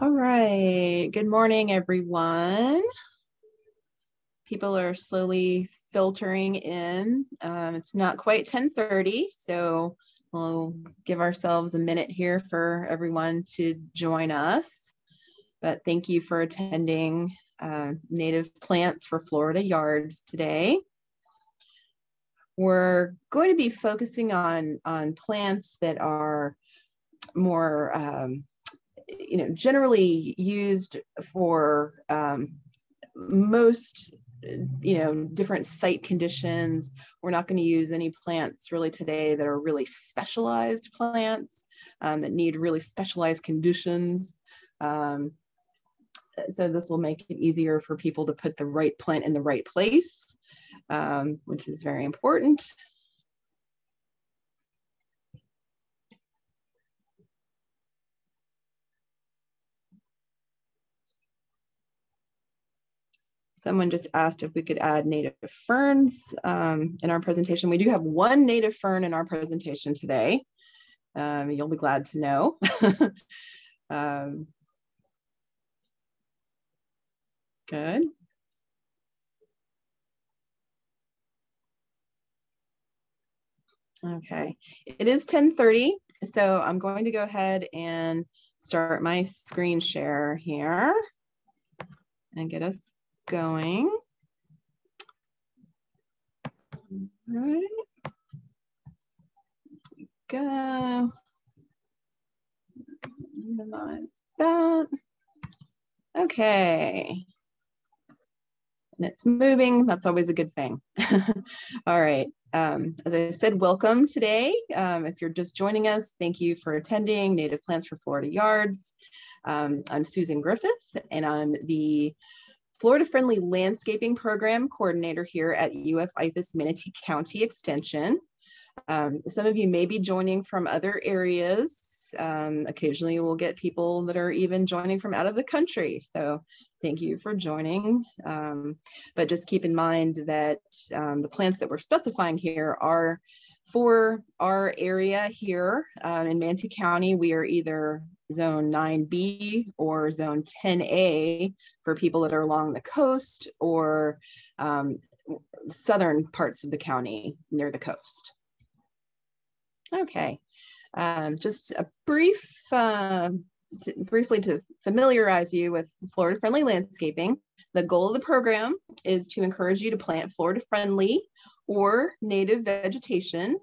All right. Good morning, everyone. People are slowly filtering in. Um, it's not quite 1030, so we'll give ourselves a minute here for everyone to join us. But thank you for attending uh, Native Plants for Florida Yards today. We're going to be focusing on, on plants that are more um, you know, generally used for um, most, you know, different site conditions. We're not going to use any plants really today that are really specialized plants um, that need really specialized conditions. Um, so this will make it easier for people to put the right plant in the right place, um, which is very important. Someone just asked if we could add native ferns um, in our presentation. We do have one native fern in our presentation today. Um, you'll be glad to know. um, good. Okay, it is 1030, so I'm going to go ahead and start my screen share here and get us going. All right. Go. Minimize that. Okay. And it's moving. That's always a good thing. All right. Um, as I said, welcome today. Um, if you're just joining us, thank you for attending Native Plants for Florida Yards. Um, I'm Susan Griffith, and I'm the Florida Friendly Landscaping Program Coordinator here at UF IFAS Manatee County Extension. Um, some of you may be joining from other areas. Um, occasionally we'll get people that are even joining from out of the country. So thank you for joining. Um, but just keep in mind that um, the plants that we're specifying here are for our area here um, in Manatee County, we are either zone 9B or zone 10A for people that are along the coast or um, southern parts of the county near the coast. Okay, um, just a brief, uh, to, briefly to familiarize you with Florida Friendly Landscaping. The goal of the program is to encourage you to plant Florida friendly or native vegetation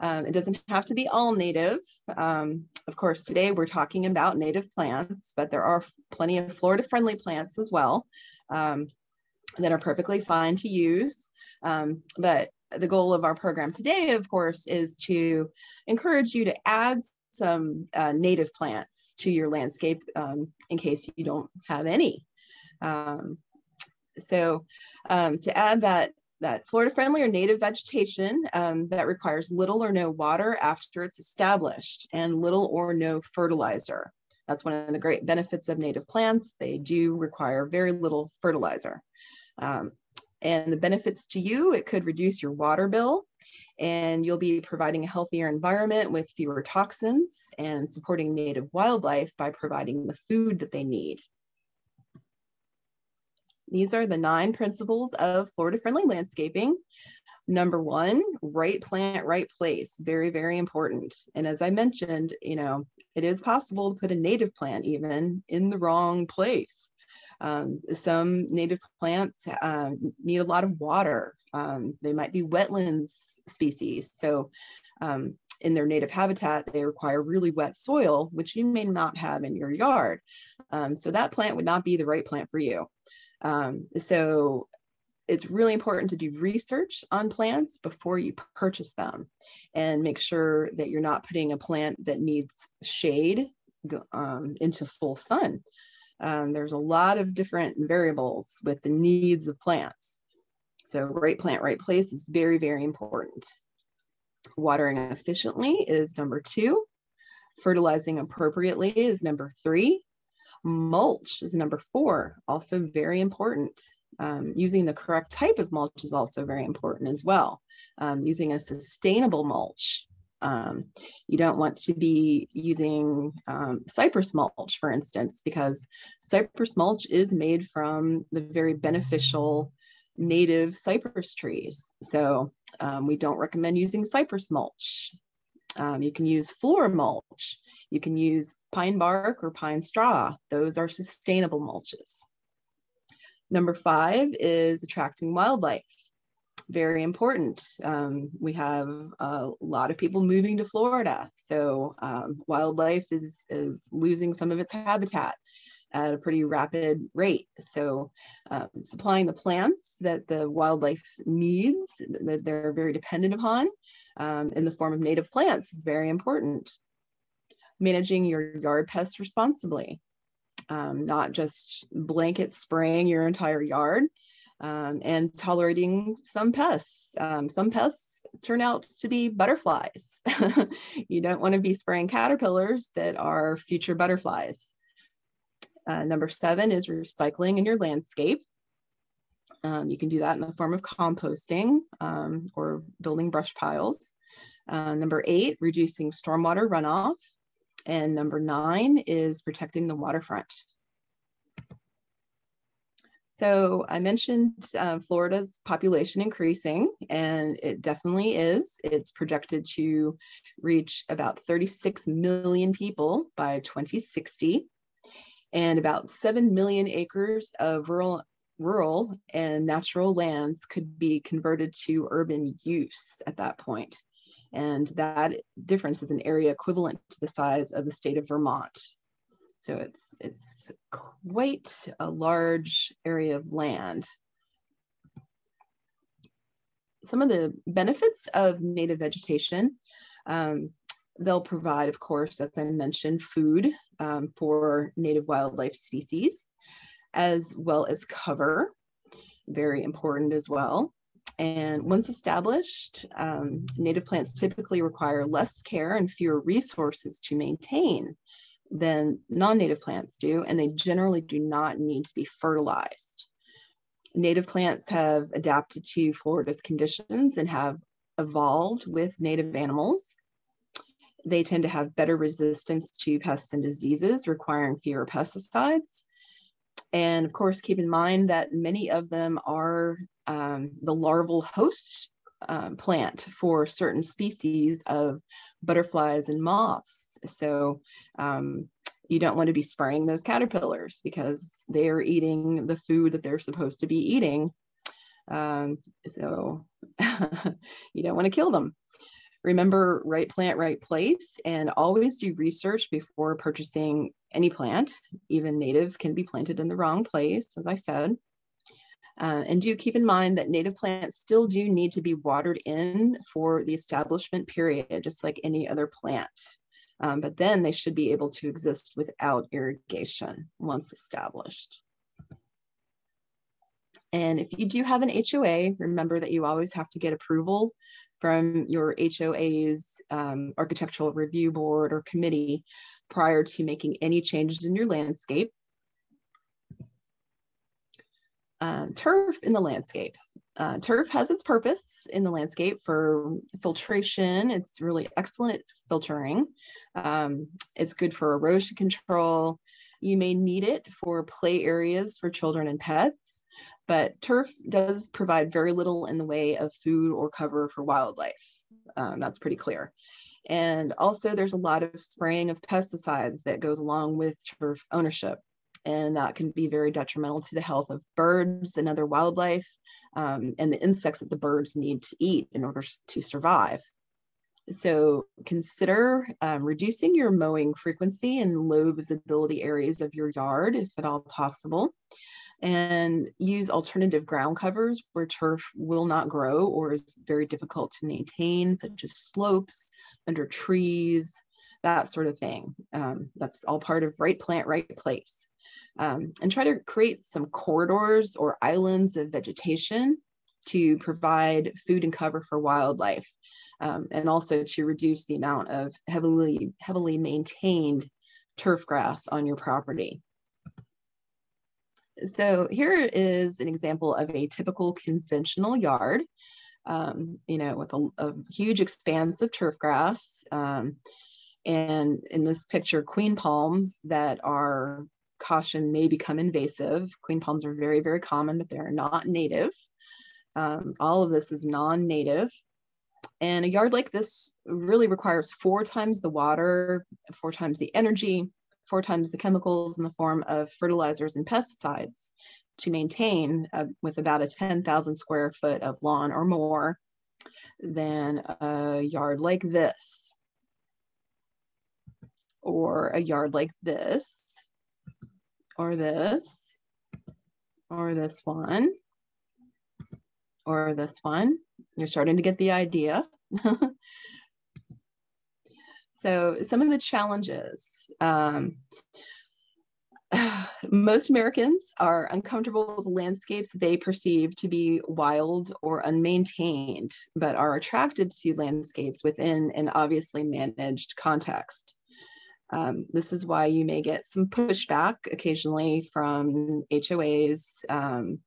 um, it doesn't have to be all native. Um, of course, today we're talking about native plants, but there are plenty of Florida friendly plants as well um, that are perfectly fine to use. Um, but the goal of our program today, of course, is to encourage you to add some uh, native plants to your landscape um, in case you don't have any. Um, so to add that that Florida friendly or native vegetation um, that requires little or no water after it's established and little or no fertilizer. That's one of the great benefits of native plants. They do require very little fertilizer. Um, and the benefits to you, it could reduce your water bill and you'll be providing a healthier environment with fewer toxins and supporting native wildlife by providing the food that they need. These are the nine principles of Florida friendly landscaping. Number one, right plant, right place. Very, very important. And as I mentioned, you know, it is possible to put a native plant even in the wrong place. Um, some native plants um, need a lot of water. Um, they might be wetlands species. So um, in their native habitat, they require really wet soil, which you may not have in your yard. Um, so that plant would not be the right plant for you. Um, so it's really important to do research on plants before you purchase them and make sure that you're not putting a plant that needs shade um, into full sun. Um, there's a lot of different variables with the needs of plants. So right plant, right place is very, very important. Watering efficiently is number two. Fertilizing appropriately is number three. Mulch is number four, also very important. Um, using the correct type of mulch is also very important as well. Um, using a sustainable mulch Um, you don't want to be using um, cypress mulch, for instance, because cypress mulch is made from the very beneficial native cypress trees. So um, we don't recommend using cypress mulch. Um, you can use Florimulch. You can use pine bark or pine straw. Those are sustainable mulches. Number five is attracting wildlife. Very important. Um, we have a lot of people moving to Florida. So um, wildlife is, is losing some of its habitat at a pretty rapid rate. So um, supplying the plants that the wildlife needs, that they're very dependent upon um, in the form of native plants is very important. Managing your yard pests responsibly, um, not just blanket spraying your entire yard. Um, and tolerating some pests. Um, some pests turn out to be butterflies. you don't want to be spraying caterpillars that are future butterflies. Uh, number seven is recycling in your landscape. Um, you can do that in the form of composting um, or building brush piles. Uh, number eight, reducing stormwater runoff. And number nine is protecting the waterfront. So I mentioned uh, Florida's population increasing, and it definitely is. It's projected to reach about 36 million people by 2060 and about 7 million acres of rural, rural and natural lands could be converted to urban use at that point. And that difference is an area equivalent to the size of the state of Vermont. So it's, it's quite a large area of land. Some of the benefits of native vegetation um, They'll provide, of course, as I mentioned, food um, for native wildlife species, as well as cover, very important as well. And once established, um, native plants typically require less care and fewer resources to maintain than non-native plants do, and they generally do not need to be fertilized. Native plants have adapted to Florida's conditions and have evolved with native animals they tend to have better resistance to pests and diseases, requiring fewer pesticides. And of course, keep in mind that many of them are um, the larval host um, plant for certain species of butterflies and moths. So um, you don't want to be spraying those caterpillars because they are eating the food that they're supposed to be eating. Um, so you don't want to kill them. Remember, right plant, right place, and always do research before purchasing any plant. Even natives can be planted in the wrong place, as I said. Uh, and do keep in mind that native plants still do need to be watered in for the establishment period, just like any other plant. Um, but then they should be able to exist without irrigation once established. And if you do have an HOA, remember that you always have to get approval from your HOA's um, architectural review board or committee prior to making any changes in your landscape. Um, turf in the landscape. Uh, turf has its purpose in the landscape for filtration. It's really excellent at filtering. Um, it's good for erosion control. You may need it for play areas for children and pets but turf does provide very little in the way of food or cover for wildlife. Um, that's pretty clear. And also there's a lot of spraying of pesticides that goes along with turf ownership. And that can be very detrimental to the health of birds and other wildlife um, and the insects that the birds need to eat in order to survive. So consider um, reducing your mowing frequency in low visibility areas of your yard, if at all possible and use alternative ground covers where turf will not grow or is very difficult to maintain, such as slopes, under trees, that sort of thing. Um, that's all part of right plant, right place. Um, and try to create some corridors or islands of vegetation to provide food and cover for wildlife, um, and also to reduce the amount of heavily, heavily maintained turf grass on your property. So here is an example of a typical conventional yard. um, you know, with a, a, huge expanse of turf grass. Um, and in this picture, queen palms that are caution may become invasive. Queen palms are very, very common, but they're not native. Um, all of this is non-native. And a yard like this really requires four times the water, four times the energy, four times the chemicals in the form of fertilizers and pesticides to maintain uh, with about a 10,000 square foot of lawn or more than a yard like this or a yard like this or this or this one or this one. You're starting to get the idea. so some of the challenges. Um, most Americans are uncomfortable with landscapes they perceive to be wild or unmaintained, but are attracted to landscapes within an obviously managed context. Um, this is why you may get some pushback occasionally from HOAs um,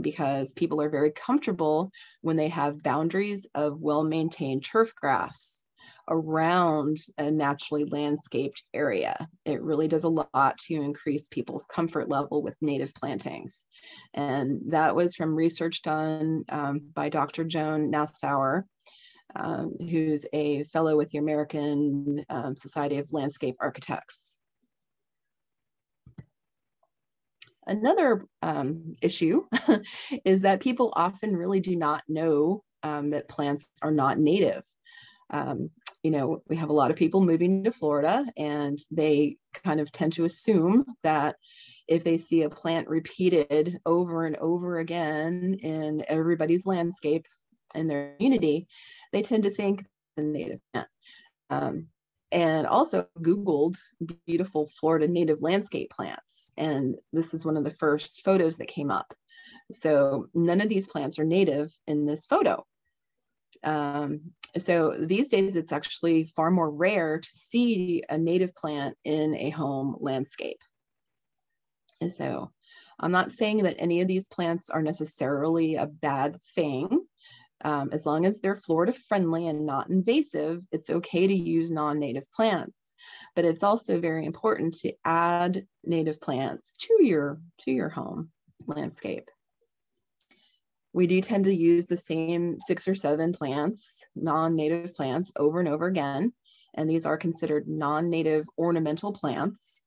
because people are very comfortable when they have boundaries of well-maintained turf grass around a naturally landscaped area. It really does a lot to increase people's comfort level with native plantings. And that was from research done um, by Dr. Joan Nassauer, um, who's a fellow with the American um, Society of Landscape Architects. Another um, issue is that people often really do not know um, that plants are not native. Um, you know, we have a lot of people moving to Florida and they kind of tend to assume that if they see a plant repeated over and over again in everybody's landscape in their community, they tend to think a native plant. Um, and also Googled beautiful Florida native landscape plants. And this is one of the first photos that came up. So none of these plants are native in this photo. Um, so these days, it's actually far more rare to see a native plant in a home landscape. And so I'm not saying that any of these plants are necessarily a bad thing. Um, as long as they're Florida friendly and not invasive, it's okay to use non-native plants. But it's also very important to add native plants to your, to your home landscape. We do tend to use the same six or seven plants, non-native plants over and over again. And these are considered non-native ornamental plants.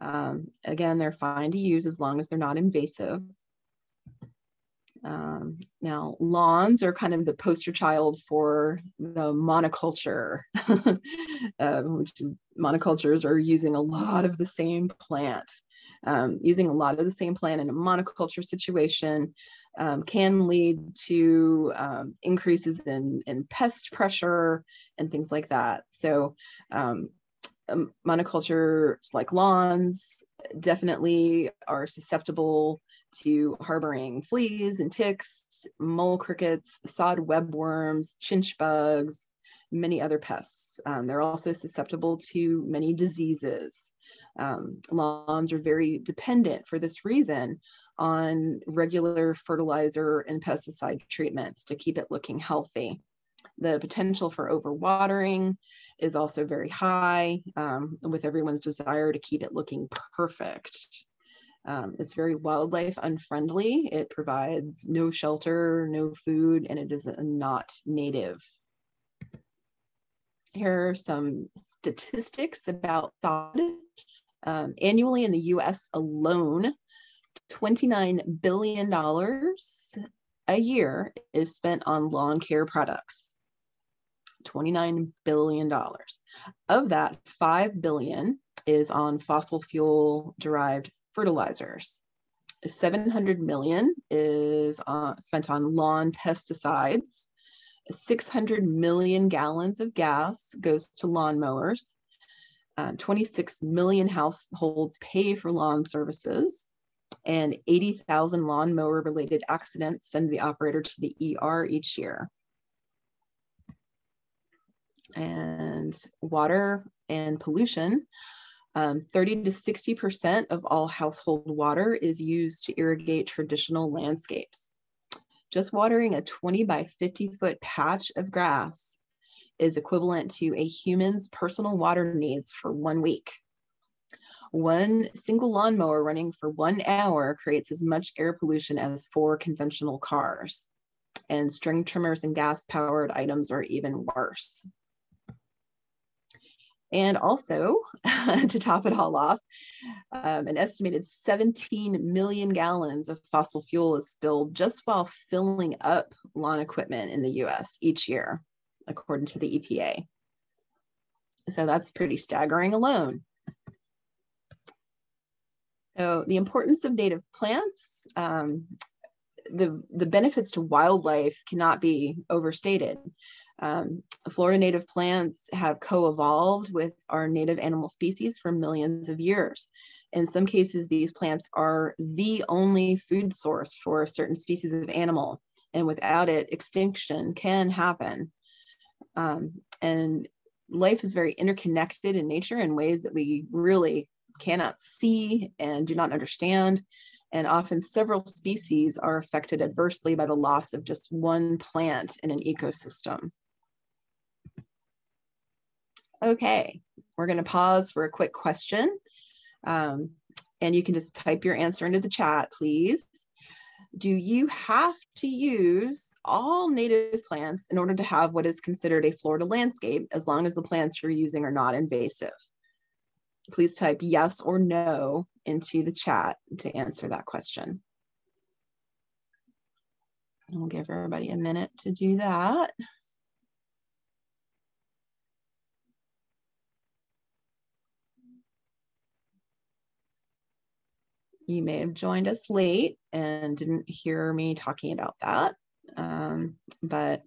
Um, again, they're fine to use as long as they're not invasive. Um, now, lawns are kind of the poster child for the monoculture, uh, which is, monocultures are using a lot of the same plant. Um, using a lot of the same plant in a monoculture situation um, can lead to um, increases in, in pest pressure and things like that. So um, um, monocultures like lawns definitely are susceptible to harboring fleas and ticks, mole crickets, sod webworms, chinch bugs, many other pests. Um, they're also susceptible to many diseases. Um, lawns are very dependent for this reason on regular fertilizer and pesticide treatments to keep it looking healthy. The potential for overwatering is also very high um, with everyone's desire to keep it looking perfect. Um, it's very wildlife unfriendly. It provides no shelter, no food, and it is not native. Here are some statistics about sod. Um, annually in the US alone, $29 billion a year is spent on lawn care products. $29 billion. Of that, 5 billion is on fossil fuel derived fertilizers. 700 million is uh, spent on lawn pesticides. 600 million gallons of gas goes to lawnmowers. Uh, 26 million households pay for lawn services and 80,000 lawnmower related accidents send the operator to the ER each year. And water and pollution um, 30 to 60% of all household water is used to irrigate traditional landscapes. just watering a 20 by 50 foot patch of grass is equivalent to a human's personal water needs for one week. One single lawnmower running for one hour creates as much air pollution as four conventional cars. And string trimmers and gas powered items are even worse. And also, to top it all off, um, an estimated 17 million gallons of fossil fuel is spilled just while filling up lawn equipment in the US each year, according to the EPA. So that's pretty staggering alone. So the importance of native plants, um, the, the benefits to wildlife cannot be overstated. Um, Florida native plants have co-evolved with our native animal species for millions of years. In some cases, these plants are the only food source for certain species of animal, and without it, extinction can happen. Um, and life is very interconnected in nature in ways that we really cannot see and do not understand. And often several species are affected adversely by the loss of just one plant in an ecosystem. Okay, we're going to pause for a quick question. Um, and you can just type your answer into the chat, please. Do you have to use all native plants in order to have what is considered a Florida landscape as long as the plants you're using are not invasive? Please type yes or no into the chat to answer that question. We'll give everybody a minute to do that. You may have joined us late and didn't hear me talking about that. Um, but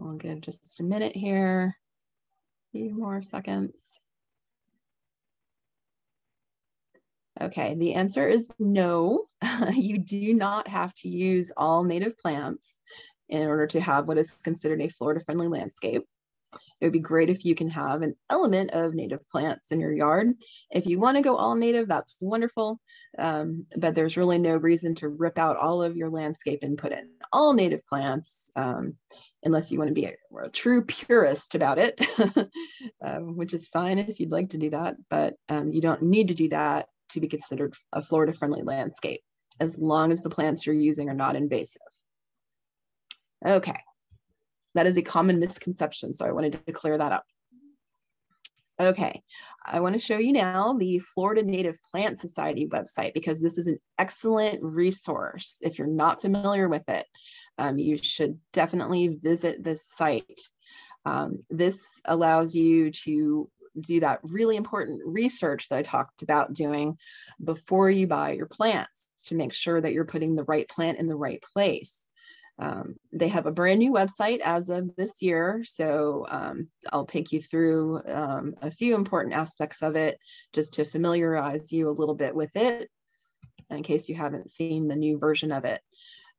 I'll give just a minute here, a few more seconds. Okay, the answer is no. you do not have to use all native plants in order to have what is considered a Florida friendly landscape. It would be great if you can have an element of native plants in your yard. If you want to go all native, that's wonderful. Um, but there's really no reason to rip out all of your landscape and put in all native plants, um, unless you want to be a, a true purist about it, um, which is fine if you'd like to do that. But um, you don't need to do that to be considered a Florida friendly landscape, as long as the plants you're using are not invasive. Okay. That is a common misconception. So I wanted to clear that up. Okay, I want to show you now the Florida Native Plant Society website because this is an excellent resource. If you're not familiar with it, um, you should definitely visit this site. Um, this allows you to do that really important research that I talked about doing before you buy your plants to make sure that you're putting the right plant in the right place. Um, they have a brand new website as of this year, so um, I'll take you through um, a few important aspects of it just to familiarize you a little bit with it in case you haven't seen the new version of it.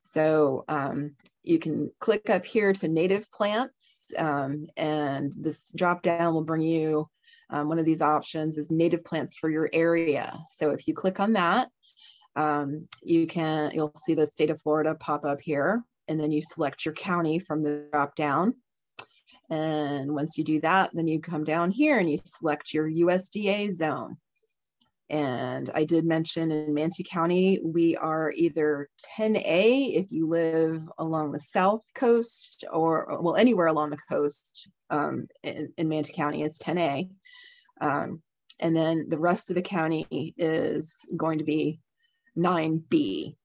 So um, you can click up here to native plants um, and this drop down will bring you um, one of these options is native plants for your area. So if you click on that, um, you can, you'll see the state of Florida pop up here and then you select your county from the drop down. And once you do that, then you come down here and you select your USDA zone. And I did mention in Manatee County, we are either 10A if you live along the south coast or, well, anywhere along the coast um, in, in Manatee County, it's 10A. Um, and then the rest of the county is going to be 9B.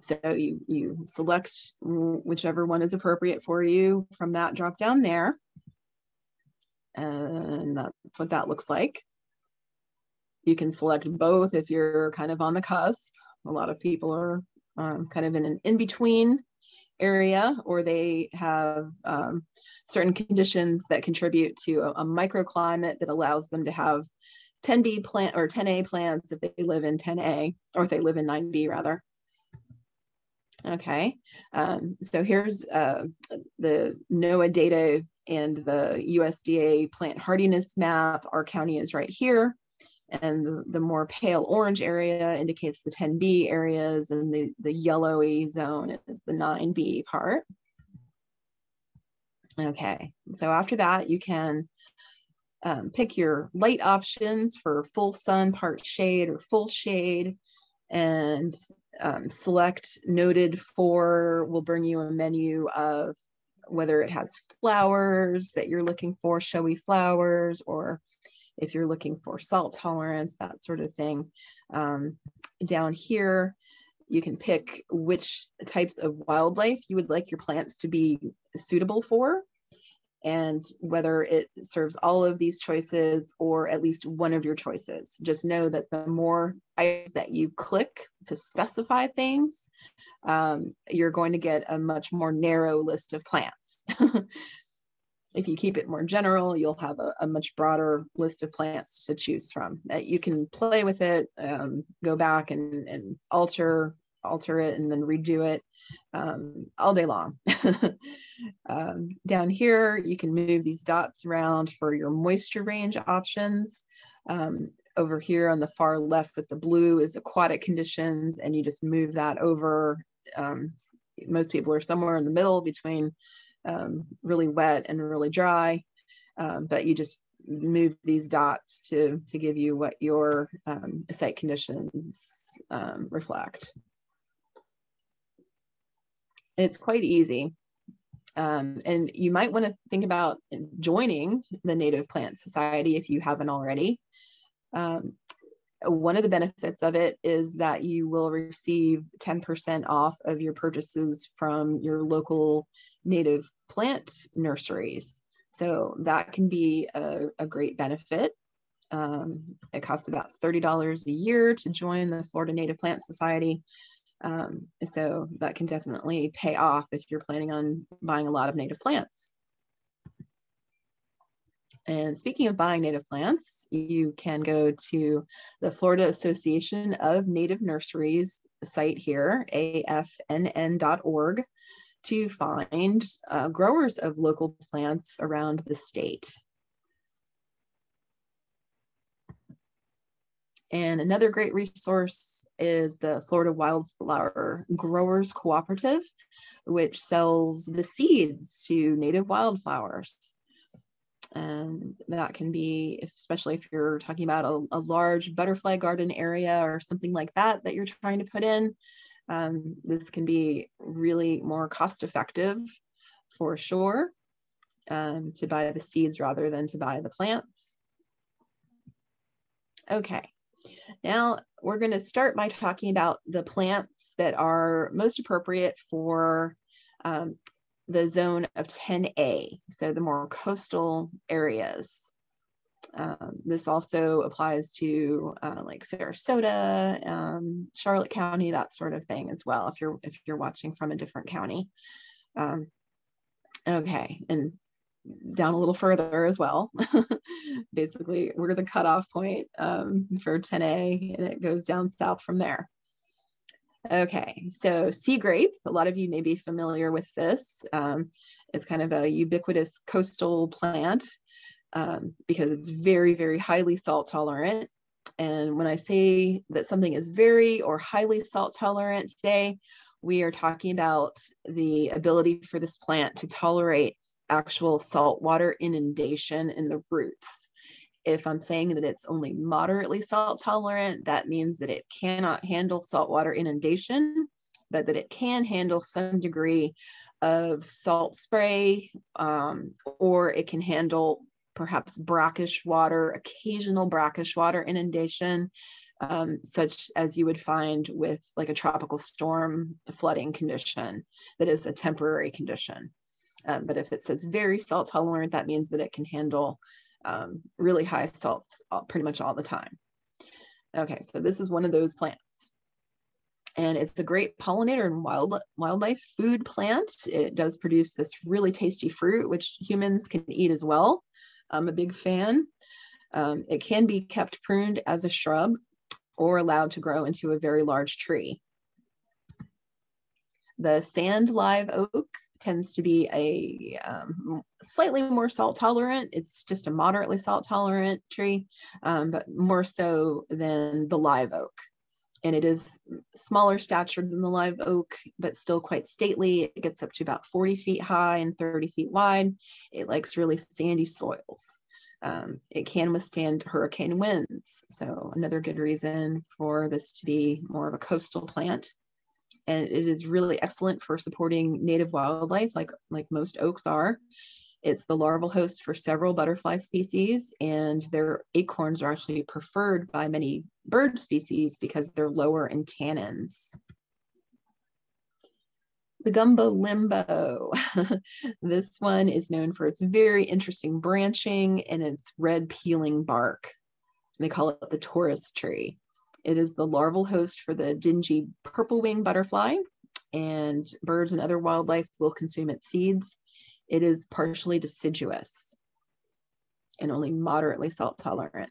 So you, you select whichever one is appropriate for you from that drop down there. And that's what that looks like. You can select both if you're kind of on the cusp. A lot of people are um, kind of in an in-between area or they have um, certain conditions that contribute to a, a, microclimate that allows them to have 10B plant or 10A plants if they live in 10A or if they live in 9B rather. Okay, um, so here's uh, the NOAA data and the USDA plant hardiness map. Our county is right here. and the, more pale orange area indicates the 10B areas, and the, the yellowy zone is the 9B part. Okay, so after that, you can um, pick your light options for full sun, part shade, or full shade, and um, select noted for will bring you a menu of whether it has flowers that you're looking for, showy flowers, or if you're looking for salt tolerance, that sort of thing. Um, down here, you can pick which types of wildlife you would like your plants to be suitable for and whether it serves all of these choices or at least one of your choices. Just know that the more items that you click to specify things, um, you're going to get a much more narrow list of plants. if you keep it more general, you'll have a, a, much broader list of plants to choose from. Uh, you can play with it, um, go back and, and alter alter it and then redo it um, all day long. um, down here, you can move these dots around for your moisture range options. Um, over here on the far left with the blue is aquatic conditions, and you just move that over. Um, most people are somewhere in the middle between um, really wet and really dry, um, but you just move these dots to, to give you what your site conditions reflect it's quite easy. Um, and you might want to think about joining the Native Plant Society if you haven't already. Um, one of the benefits of it is that you will receive 10% off of your purchases from your local native plant nurseries. So that can be a, a great benefit. Um, it costs about $30 a year to join the Florida Native Plant Society. Um, so that can definitely pay off if you're planning on buying a lot of native plants. And speaking of buying native plants, you can go to the Florida Association of Native Nurseries site here, afnn.org, to find uh, growers of local plants around the state. And another great resource is the Florida Wildflower Growers Cooperative, which sells the seeds to native wildflowers. And that can be, especially if you're talking about a, a large butterfly garden area or something like that that you're trying to put in, um, this can be really more cost effective for sure um, to buy the seeds rather than to buy the plants. Okay, now we're going to start by talking about the plants that are most appropriate for um, the zone of 10A, so the more coastal areas. Um, this also applies to uh, like Sarasota, um, Charlotte County, that sort of thing as well. If you're if you're watching from a different county, um, okay, and down a little further as well. Basically, we're the cutoff point um, for 10A and it goes down south from there. Okay, so sea grape, a lot of you may be familiar with this. Um, it's kind of a ubiquitous coastal plant um, because it's very, very highly salt tolerant. And when I say that something is very or highly salt tolerant today, we are talking about the ability for this plant to tolerate actual saltwater inundation in the roots. If I'm saying that it's only moderately salt tolerant, that means that it cannot handle saltwater inundation, but that it can handle some degree of salt spray, um, or it can handle perhaps brackish water, occasional brackish water inundation, um, such as you would find with like a tropical storm flooding condition that is a temporary condition. Um, but if it says very salt tolerant, that means that it can handle um, really high salts all, pretty much all the time. Okay, so this is one of those plants. And it's a great pollinator and wild, wildlife food plant. It does produce this really tasty fruit, which humans can eat as well. I'm a big fan. Um, it can be kept pruned as a shrub or allowed to grow into a very large tree. The sand live oak tends to be a um, slightly more salt tolerant. It's just a moderately salt tolerant tree, um, but more so than the live oak. And it is smaller stature than the live oak, but still quite stately. It gets up to about 40 feet high and 30 feet wide. It likes really sandy soils. Um, it can withstand hurricane winds. So another good reason for this to be more of a coastal plant and it is really excellent for supporting native wildlife like like most oaks are it's the larval host for several butterfly species and their acorns are actually preferred by many bird species because they're lower in tannins the gumbo limbo. this one is known for its very interesting branching and its red peeling bark. They call it the tourist tree. It is the larval host for the dingy purple wing butterfly, and birds and other wildlife will consume its seeds. It is partially deciduous and only moderately salt tolerant.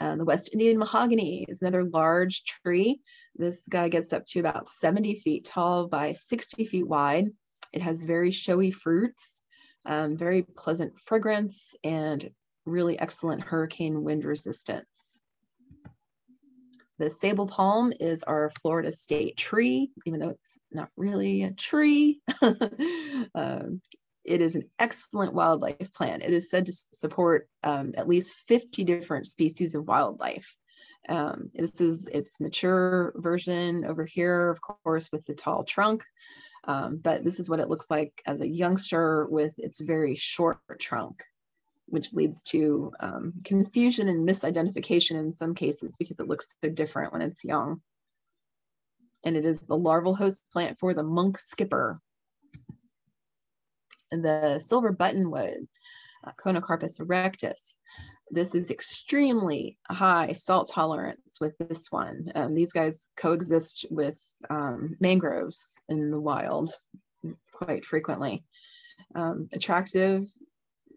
Uh, the West Indian mahogany is another large tree. This guy gets up to about 70 feet tall by 60 feet wide. It has very showy fruits, um, very pleasant fragrance, and really excellent hurricane wind resistance. The sable palm is our Florida state tree, even though it's not really a tree. um, it is an excellent wildlife plant. It is said to support um, at least 50 different species of wildlife. Um, this is its mature version over here, of course, with the tall trunk. Um, but this is what it looks like as a youngster with its very short trunk which leads to um, confusion and misidentification in some cases because it looks so different when it's young. And it is the larval host plant for the monk skipper. And the silver buttonwood, uh, Conocarpus erectus. This is extremely high salt tolerance with this one. Um, these guys coexist with um, mangroves in the wild quite frequently. Um, attractive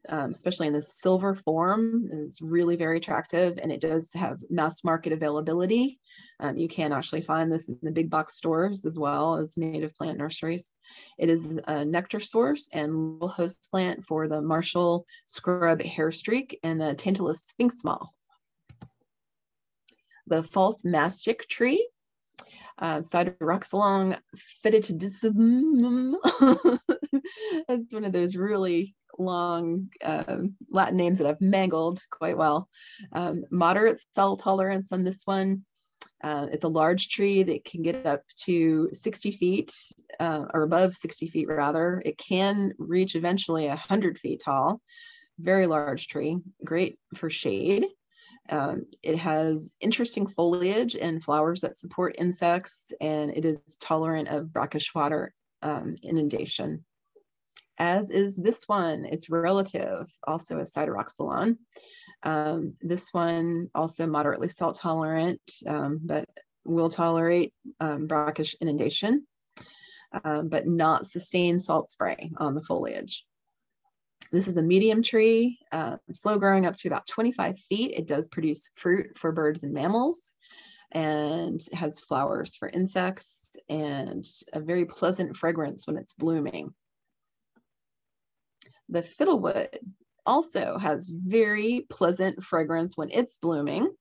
um, especially in the silver form, is really very attractive and it does have mass market availability. Um, you can actually find this in the big box stores as well as native plant nurseries. It is a nectar source and host plant for the Marshall scrub hair streak and the Tantalus sphinx moth. The false mastic tree uh, Sideroxylon fetidissima. That's one of those really long um, Latin names that I've mangled quite well. Um, moderate salt tolerance on this one. Uh, it's a large tree that can get up to 60 feet uh, or above 60 feet rather. It can reach eventually 100 feet tall. Very large tree, great for shade. Um, it has interesting foliage and flowers that support insects, and it is tolerant of brackish water um, inundation as is this one, its relative, also a sideroxylon. Um, this one also moderately salt tolerant, um, but will tolerate um, brackish inundation, um, but not sustain salt spray on the foliage. This is a medium tree, uh, slow growing up to about 25 feet. It does produce fruit for birds and mammals and has flowers for insects and a very pleasant fragrance when it's blooming. The fiddlewood also has very pleasant fragrance when it's blooming.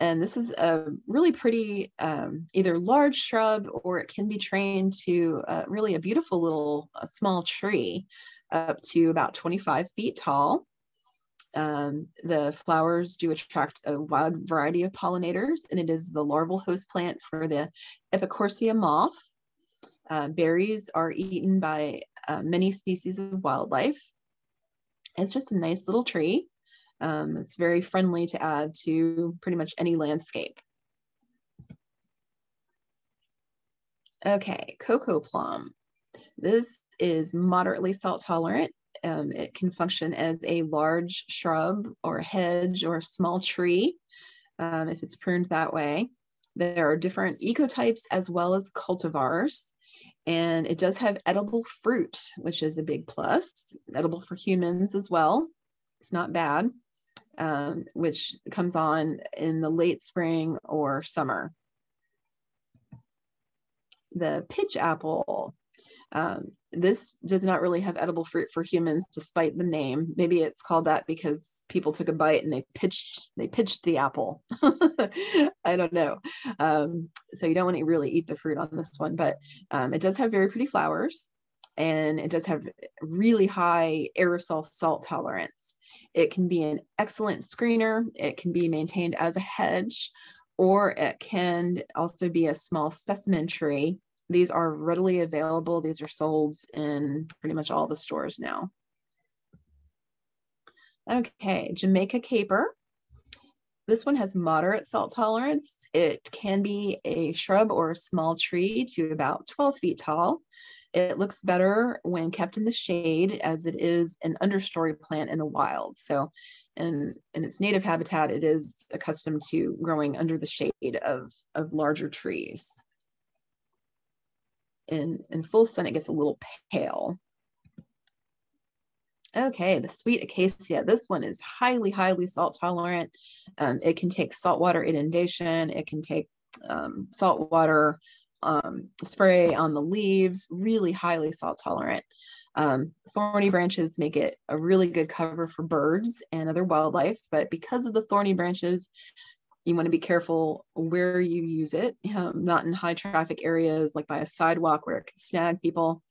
And this is a really pretty, um, either large shrub or it can be trained to uh, really a beautiful little uh, small tree up to about 25 feet tall. Um, the flowers do attract a wide variety of pollinators, and it is the larval host plant for the Epicorsia moth. Uh, berries are eaten by uh, many species of wildlife. It's just a nice little tree. Um, it's very friendly to add to pretty much any landscape. Okay, cocoa plum. This is moderately salt tolerant. Um, it can function as a large shrub or hedge or small tree um, if it's pruned that way. There are different ecotypes as well as cultivars. And it does have edible fruit, which is a big plus, edible for humans as well. It's not bad, um, which comes on in the late spring or summer. The pitch apple Um, this does not really have edible fruit for humans, despite the name. Maybe it's called that because people took a bite and they pitched they pitched the apple. I don't know. Um, so you don't want to really eat the fruit on this one, but um, it does have very pretty flowers, and it does have really high aerosol salt tolerance. It can be an excellent screener. It can be maintained as a hedge, or it can also be a small specimen tree these are readily available. These are sold in pretty much all the stores now. Okay, Jamaica caper. This one has moderate salt tolerance. It can be a shrub or a small tree to about 12 feet tall. It looks better when kept in the shade as it is an understory plant in the wild. So in, in its native habitat, it is accustomed to growing under the shade of, of larger trees in, in full sun, it gets a little pale. Okay, the sweet acacia. This one is highly, highly salt tolerant. Um, it can take saltwater inundation. It can take um, saltwater um, spray on the leaves, really highly salt tolerant. Um, thorny branches make it a really good cover for birds and other wildlife, but because of the thorny branches, you want to be careful where you use it, um, not in high traffic areas like by a sidewalk where it can snag people.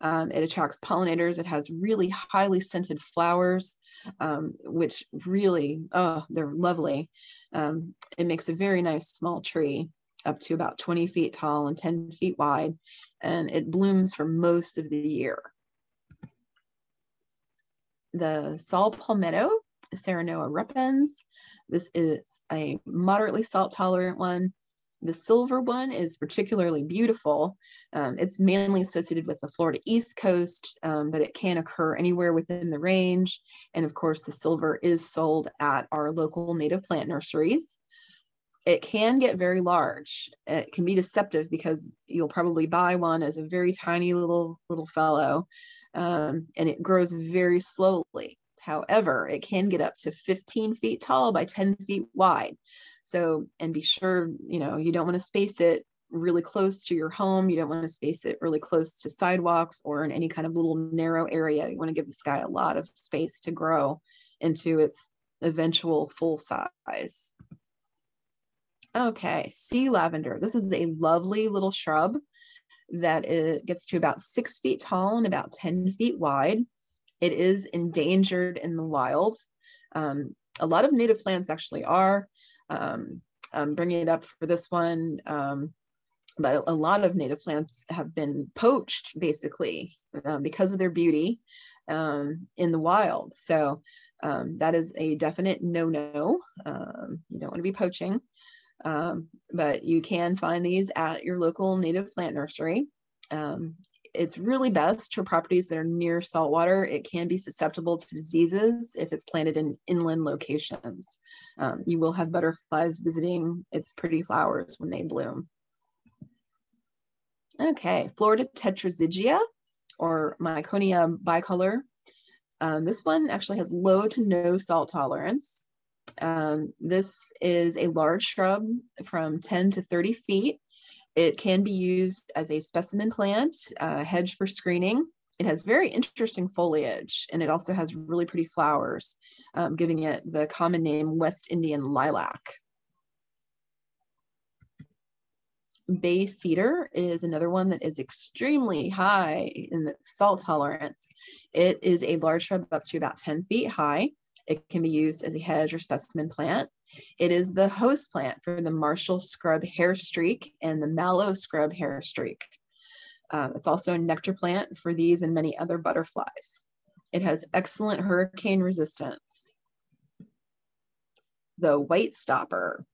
Um, it attracts pollinators. It has really highly scented flowers, um, which really, oh, they're lovely. Um, it makes a very nice small tree up to about 20 feet tall and 10 feet wide, and it blooms for most of the year. The saw palmetto, Serenoa repens, this is a moderately salt tolerant one. The silver one is particularly beautiful. Um, it's mainly associated with the Florida East Coast, um, but it can occur anywhere within the range. And of course, the silver is sold at our local native plant nurseries. It can get very large. It can be deceptive because you'll probably buy one as a very tiny little little fellow, um, and it grows very slowly. However, it can get up to 15 feet tall by 10 feet wide. So, and be sure, you know, you don't want to space it really close to your home. You don't want to space it really close to sidewalks or in any kind of little narrow area. You want to give the sky a lot of space to grow into its eventual full size. Okay, sea lavender. This is a lovely little shrub that it gets to about six feet tall and about 10 feet wide. It is endangered in the wild. Um, a lot of native plants actually are. Um, I'm bringing it up for this one, um, but a lot of native plants have been poached basically um, because of their beauty um, in the wild. So um, that is a definite no-no. you don't want to be poaching. Um, but you can find these at your local native plant nursery. It's really best for properties that are near saltwater. It can be susceptible to diseases if it's planted in inland locations. Um, you will have butterflies visiting its pretty flowers when they bloom. Okay, Florida tetrazygia or Miconia bicolor. Um, this one actually has low to no salt tolerance. Um, this is a large shrub from 10 to 30 feet. It can be used as a specimen plant, hedge for screening. It has very interesting foliage and it also has really pretty flowers, um, giving it the common name West Indian lilac. Bay cedar is another one that is extremely high in the salt tolerance. It is a large shrub up to about 10 feet high. It can be used as a hedge or specimen plant. It is the host plant for the Martial scrub hair streak and the mallow scrub hair streak. Um, it's also a nectar plant for these and many other butterflies. It has excellent hurricane resistance. The white stopper.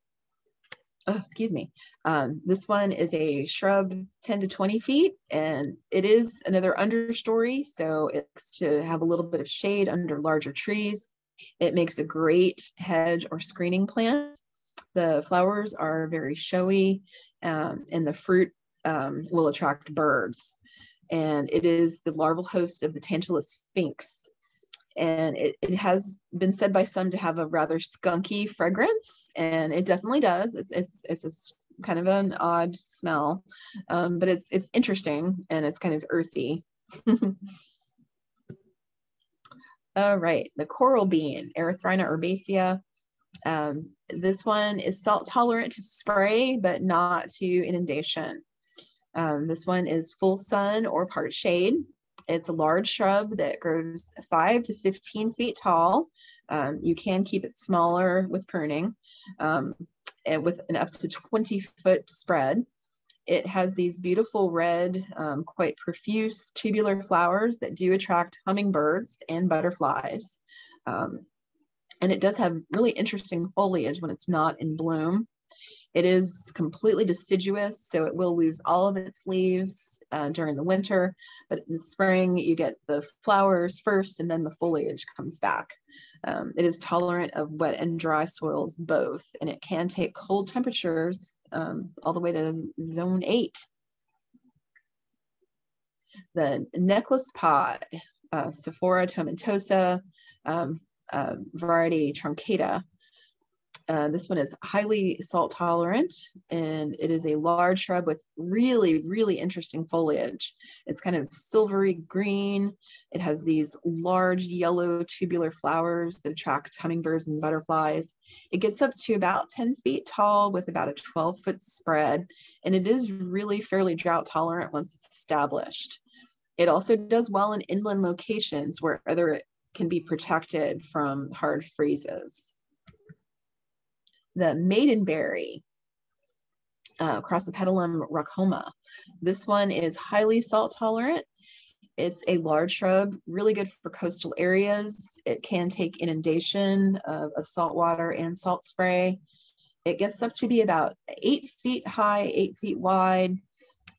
Oh, excuse me. Um, this one is a shrub 10 to 20 feet, and it is another understory. So it's to have a little bit of shade under larger trees. It makes a great hedge or screening plant. The flowers are very showy um, and the fruit um, will attract birds. And it is the larval host of the Tantalus sphinx. And it, it has been said by some to have a rather skunky fragrance, and it definitely does. It's, it's, a kind of an odd smell, um, but it's it's interesting and it's kind of earthy. All right, the coral bean, Erythrina herbacea. Um, this one is salt tolerant to spray, but not to inundation. Um, this one is full sun or part shade. It's a large shrub that grows five to 15 feet tall. Um, you can keep it smaller with pruning um, and with an up to 20 foot spread. It has these beautiful red, um, quite profuse tubular flowers that do attract hummingbirds and butterflies. Um, and it does have really interesting foliage when it's not in bloom. It is completely deciduous, so it will lose all of its leaves uh, during the winter, but in spring you get the flowers first and then the foliage comes back. Um, it is tolerant of wet and dry soils both, and it can take cold temperatures um, all the way to zone eight. The necklace pod, uh, Sophora tomentosa, um, uh, variety truncata, uh, this one is highly salt tolerant and it is a large shrub with really, really interesting foliage. It's kind of silvery green. It has these large yellow tubular flowers that attract hummingbirds and butterflies. It gets up to about 10 feet tall with about a 12 foot spread, and it is really fairly drought tolerant once it's established. It also does well in inland locations where other it can be protected from hard freezes the maidenberry, uh, Crossopetalum rhacoma. This one is highly salt tolerant. It's a large shrub, really good for coastal areas. It can take inundation of, of salt water and salt spray. It gets up to be about eight feet high, eight feet wide,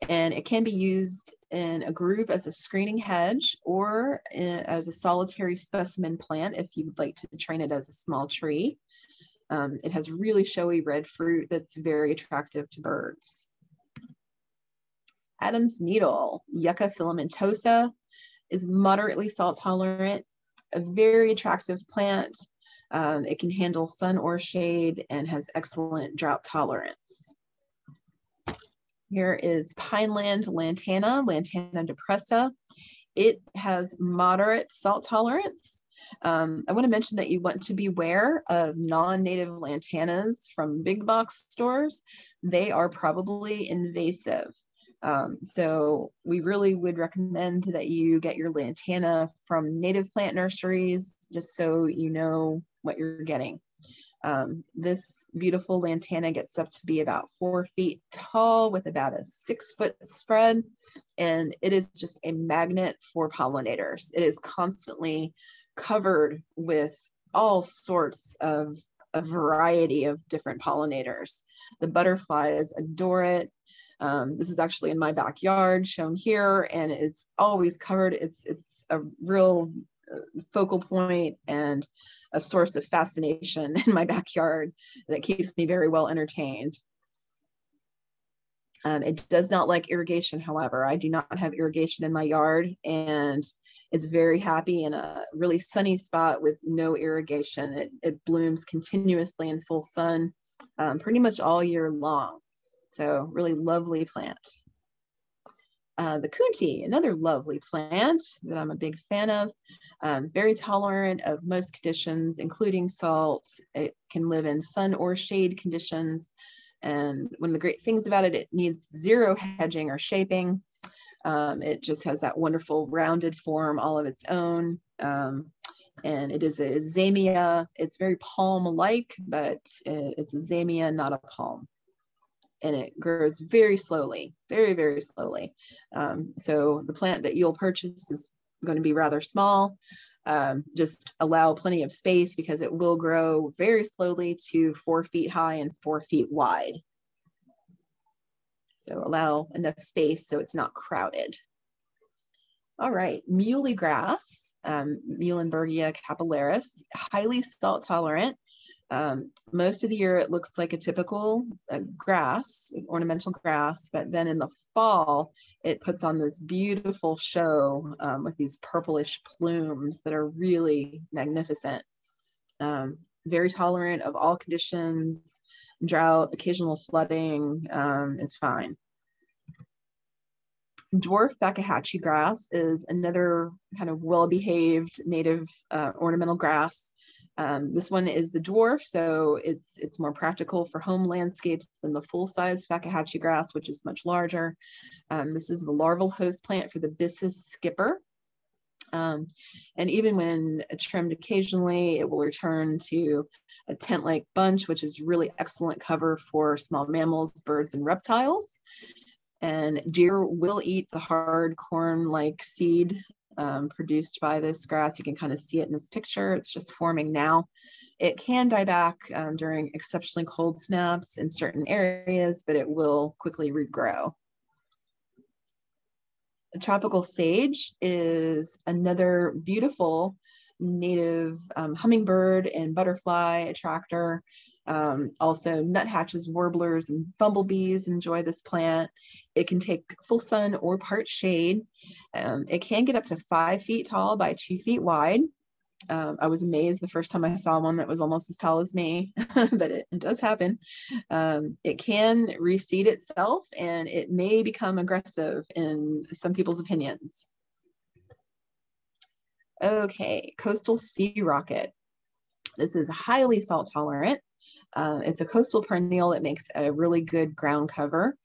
and it can be used in a group as a screening hedge or in, as a solitary specimen plant if you would like to train it as a small tree. Um, it has really showy red fruit that's very attractive to birds. Adam's needle, Yucca filamentosa, is moderately salt tolerant, a very attractive plant. Um, it can handle sun or shade and has excellent drought tolerance. Here is Pineland lantana, Lantana depressa. It has moderate salt tolerance. Um, I want to mention that you want to beware of non-native lantanas from big box stores. They are probably invasive. Um, so we really would recommend that you get your lantana from native plant nurseries, just so you know what you're getting. Um, this beautiful lantana gets up to be about four feet tall with about a six foot spread, and it is just a magnet for pollinators. It is constantly covered with all sorts of a variety of different pollinators. The butterflies adore it. Um, this is actually in my backyard shown here and it's always covered. It's, it's a real uh, focal point and a source of fascination in my backyard that keeps me very well entertained. Um, it does not like irrigation, however. I do not have irrigation in my yard and it's very happy in a really sunny spot with no irrigation. It, it blooms continuously in full sun um, pretty much all year long. So really lovely plant. Uh, the coontie, another lovely plant that I'm a big fan of, um, very tolerant of most conditions, including salt. It can live in sun or shade conditions. And one of the great things about it, it needs zero hedging or shaping. Um, it just has that wonderful rounded form all of its own. Um, and it is a zamia. It's very palm-like, but it's a zamia, not a palm. And it grows very slowly, very, very slowly. Um, so the plant that you'll purchase is going to be rather small. Um, just allow plenty of space because it will grow very slowly to four feet high and four feet wide. So allow enough space so it's not crowded. All right, muhly grass, um, Muhlenbergia capillaris, highly salt tolerant. Um, most of the year it looks like a typical uh, grass, ornamental grass, but then in the fall it puts on this beautiful show um, with these purplish plumes that are really magnificent. Um, very tolerant of all conditions, drought, occasional flooding um, is fine. Dwarf Fakahatchee grass is another kind of well-behaved native uh, ornamental grass. Um, this one is the dwarf, so it's it's more practical for home landscapes than the full-size Fakahatchee grass, which is much larger. Um, this is the larval host plant for the Byssus skipper. Um, and even when trimmed occasionally, it will return to a tent-like bunch, which is really excellent cover for small mammals, birds, and reptiles. And deer will eat the hard corn-like seed um, produced by this grass. You can kind of see it in this picture. It's just forming now. It can die back um, during exceptionally cold snaps in certain areas, but it will quickly regrow. Tropical sage is another beautiful native um, hummingbird and butterfly attractor. Um, also, nuthatches, warblers, and bumblebees enjoy this plant. It can take full sun or part shade. Um, it can get up to five feet tall by two feet wide. Um, I was amazed the first time I saw one that was almost as tall as me, but it, it, does happen. Um, it can reseed itself and it may become aggressive in some people's opinions. Okay, coastal sea rocket. This is highly salt tolerant. Uh, it's a coastal perennial that makes a really good ground cover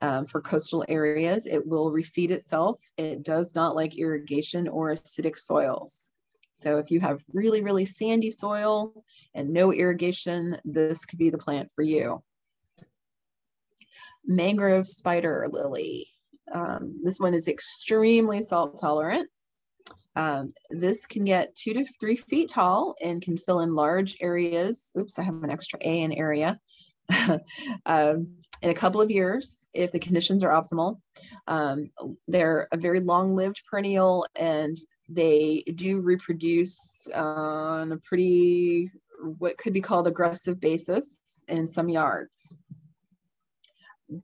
um, for coastal areas. It will reseed itself. It does not like irrigation or acidic soils. So if you have really, really sandy soil and no irrigation, this could be the plant for you. Mangrove spider lily. Um, this one is extremely salt tolerant. Um, this can get two to three feet tall and can fill in large areas. Oops, I have an extra A in area. um, in a couple of years, if the conditions are optimal, um, they're a very long-lived perennial and they do reproduce on a pretty, what could be called aggressive basis in some yards.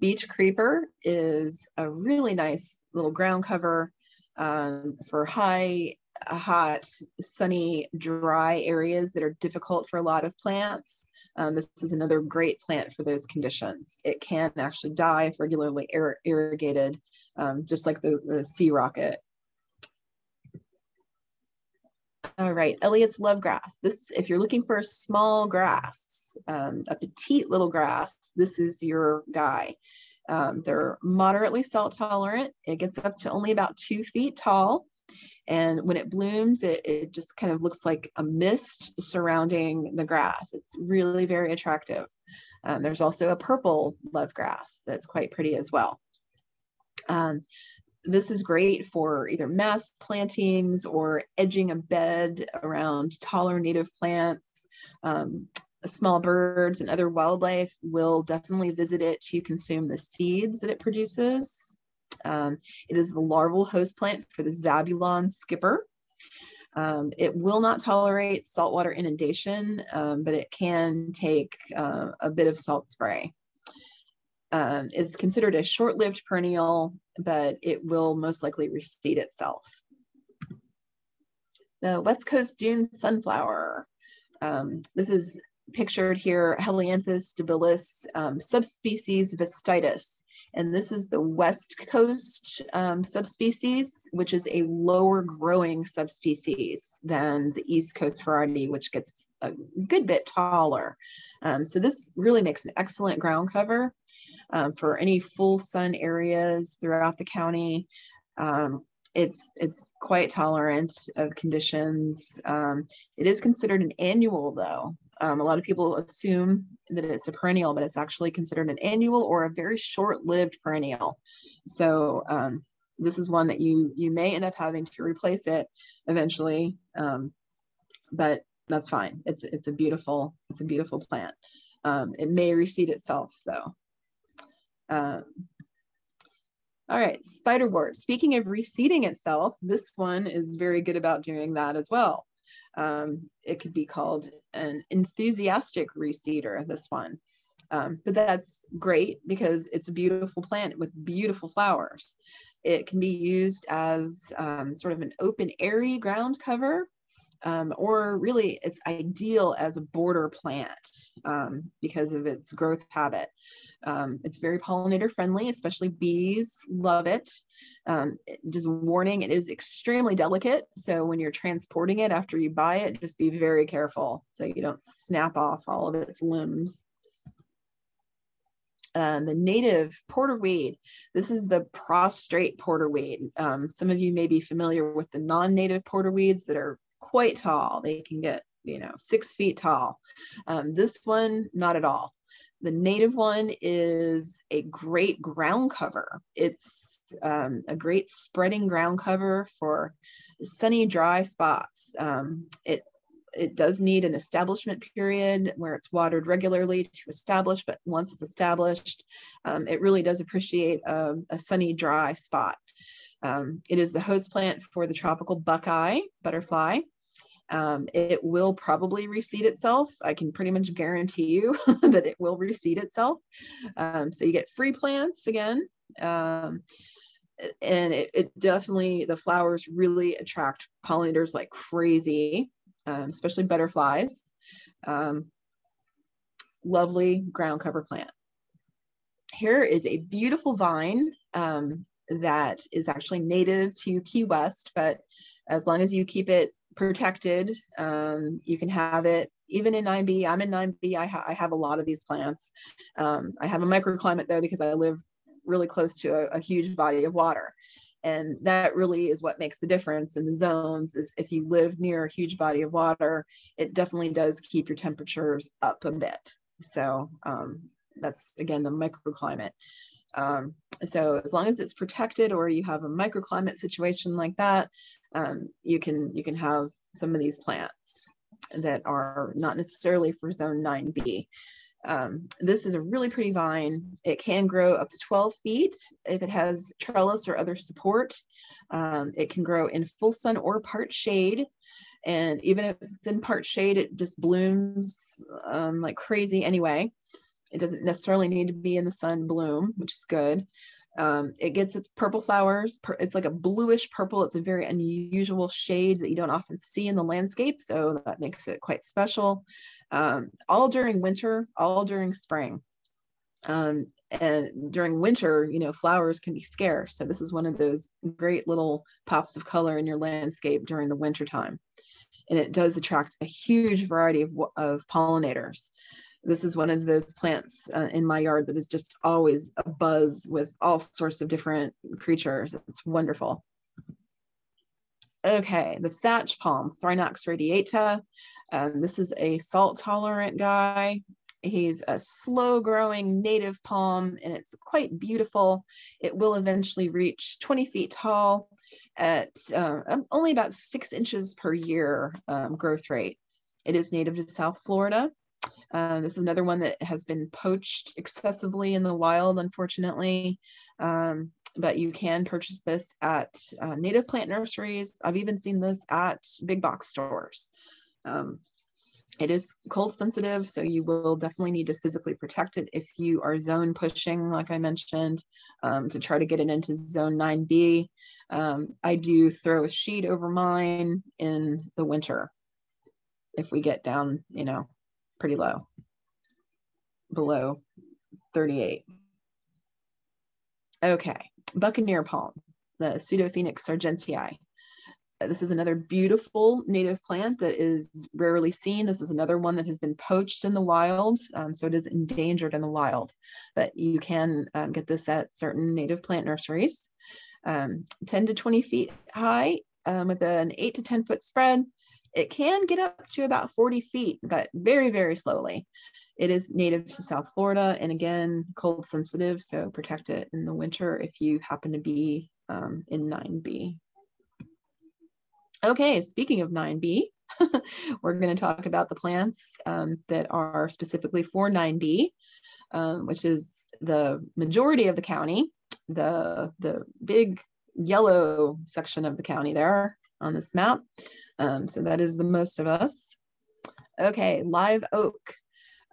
Beach creeper is a really nice little ground cover um, for high, hot, sunny, dry areas that are difficult for a lot of plants. Um, this is another great plant for those conditions. It can actually die if regularly ir irrigated, um, just like the, the sea rocket. All right, Elliott's love grass. This, if you're looking for a small grass, um, a petite little grass, this is your guy. Um, they're moderately salt tolerant. It gets up to only about two feet tall. And when it blooms, it, it just kind of looks like a mist surrounding the grass. It's really very attractive. Um, there's also a purple love grass that's quite pretty as well. Um, this is great for either mass plantings or edging a bed around taller native plants. Um, small birds and other wildlife will definitely visit it to consume the seeds that it produces. Um, it is the larval host plant for the Zabulon skipper. Um, it will not tolerate saltwater inundation, um, but it can take uh, a bit of salt spray. Um, it's considered a short-lived perennial, but it will most likely reseed itself. The West Coast Dune sunflower. Um, this is pictured here, Helianthus debilis um, subspecies vestitus. And this is the West Coast um, subspecies, which is a lower growing subspecies than the East Coast variety, which gets a good bit taller. Um, so this really makes an excellent ground cover um, for any full sun areas throughout the county. Um, it's it's quite tolerant of conditions. Um, it is considered an annual though, um, a lot of people assume that it's a perennial, but it's actually considered an annual or a very short-lived perennial. So um, this is one that you you may end up having to replace it eventually, um, but that's fine. It's it's a beautiful it's a beautiful plant. Um, it may reseed itself though. Um, all right, spiderwort. Speaking of reseeding itself, this one is very good about doing that as well. Um, it could be called an enthusiastic reseeder, this one. Um, but that's great because it's a beautiful plant with beautiful flowers. It can be used as um, sort of an open, airy ground cover um, or really it's ideal as a border plant um, because of its growth habit. Um, it's very pollinator friendly, especially bees love it. Um, just warning, it is extremely delicate. So when you're transporting it after you buy it, just be very careful so you don't snap off all of its limbs. Uh, the native porterweed. This is the prostrate porterweed. Um, some of you may be familiar with the non-native porterweeds that are quite tall. They can get, you know, six feet tall. Um, this one, not at all. The native one is a great ground cover. It's um, a great spreading ground cover for sunny, dry spots. Um, it it does need an establishment period where it's watered regularly to establish, but once it's established, um, it really does appreciate a, a sunny, dry spot. Um, it is the host plant for the tropical buckeye butterfly. Um, it will probably reseed itself. I can pretty much guarantee you that it will reseed itself. Um, so you get free plants again. Um, and it, it definitely, the flowers really attract pollinators like crazy um, especially butterflies. Um, lovely ground cover plant. Here is a beautiful vine um, that is actually native to Key West, but as long as you keep it protected, um, you can have it even in 9B. I'm in 9B. I, ha I have a lot of these plants. Um, I have a microclimate though because I live really close to a, a huge body of water and that really is what makes the difference in the zones is if you live near a huge body of water it definitely does keep your temperatures up a bit so um, that's again the microclimate um, so as long as it's protected or you have a microclimate situation like that um, you can you can have some of these plants that are not necessarily for zone 9b um, this is a really pretty vine. It can grow up to 12 feet if it has trellis or other support. Um, it can grow in full sun or part shade. And even if it's in part shade, it just blooms um, like crazy anyway. It doesn't necessarily need to be in the sun bloom, which is good. Um, it gets its purple flowers. It's like a bluish purple. It's a very unusual shade that you don't often see in the landscape. So that makes it quite special um, all during winter, all during spring. Um, and during winter, you know, flowers can be scarce. So this is one of those great little pops of color in your landscape during the winter time. And it does attract a huge variety of, of pollinators. This is one of those plants uh, in my yard that is just always a buzz with all sorts of different creatures. It's wonderful. Okay, the thatch palm, Thrinax radiata. Um, this is a salt tolerant guy. He's a slow growing native palm and it's quite beautiful. It will eventually reach 20 feet tall at uh, only about six inches per year um, growth rate. It is native to South Florida. Uh, this is another one that has been poached excessively in the wild, unfortunately. Um, but you can purchase this at uh, native plant nurseries. I've even seen this at big box stores. Um, it is cold sensitive, so you will definitely need to physically protect it if you are zone pushing, like I mentioned, um, to try to get it into zone 9B. Um, I do throw a sheet over mine in the winter if we get down, you know, pretty low, below 38. Okay, Buccaneer palm, the Pseudophoenix sargentii. This is another beautiful native plant that is rarely seen. This is another one that has been poached in the wild, um, so it is endangered in the wild. But you can um, get this at certain native plant nurseries. Um, 10 to 20 feet high um, with an 8 to 10 foot spread. It can get up to about 40 feet, but very, very slowly. It is native to South Florida and again, cold sensitive, so protect it in the winter if you happen to be um, in 9B. Okay, speaking of 9B, we're going to talk about the plants um, that are specifically for 9B, um, which is the majority of the county, the, the big yellow section of the county there on this map. Um, so that is the most of us. Okay, live oak.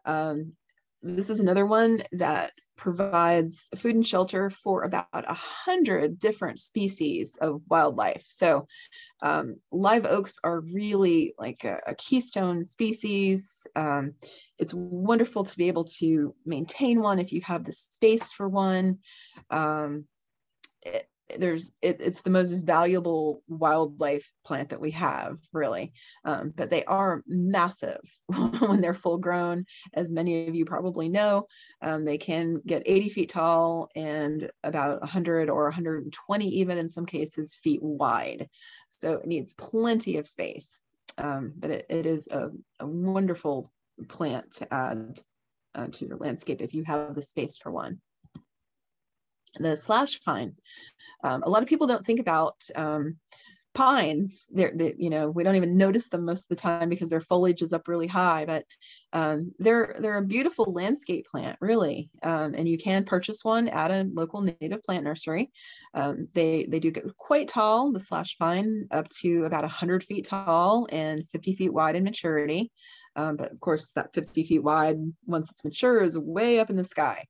Um, this is another one that provides food and shelter for about a hundred different species of wildlife. So um, live oaks are really like a, a keystone species. Um, it's wonderful to be able to maintain one if you have the space for one. Um, it, there's it, it's the most valuable wildlife plant that we have really. Um, but they are massive. When they're full grown as many of you probably know um, they can get 80 feet tall and about 100 or 120 even in some cases feet wide. So it needs plenty of space. Um, but it, it is a, a, wonderful plant to add uh, to your landscape if you have the space for one the slash pine. Um, a lot of people don't think about um, pines. They're, they, you know, we don't even notice them most of the time because their foliage is up really high, but um, they're they're a beautiful landscape plant, really. Um, and you can purchase one at a local native plant nursery. Um, they they do get quite tall. The slash pine up to about 100 feet tall and 50 feet wide in maturity. Um, but of course, that 50 feet wide, once it's mature, is way up in the sky.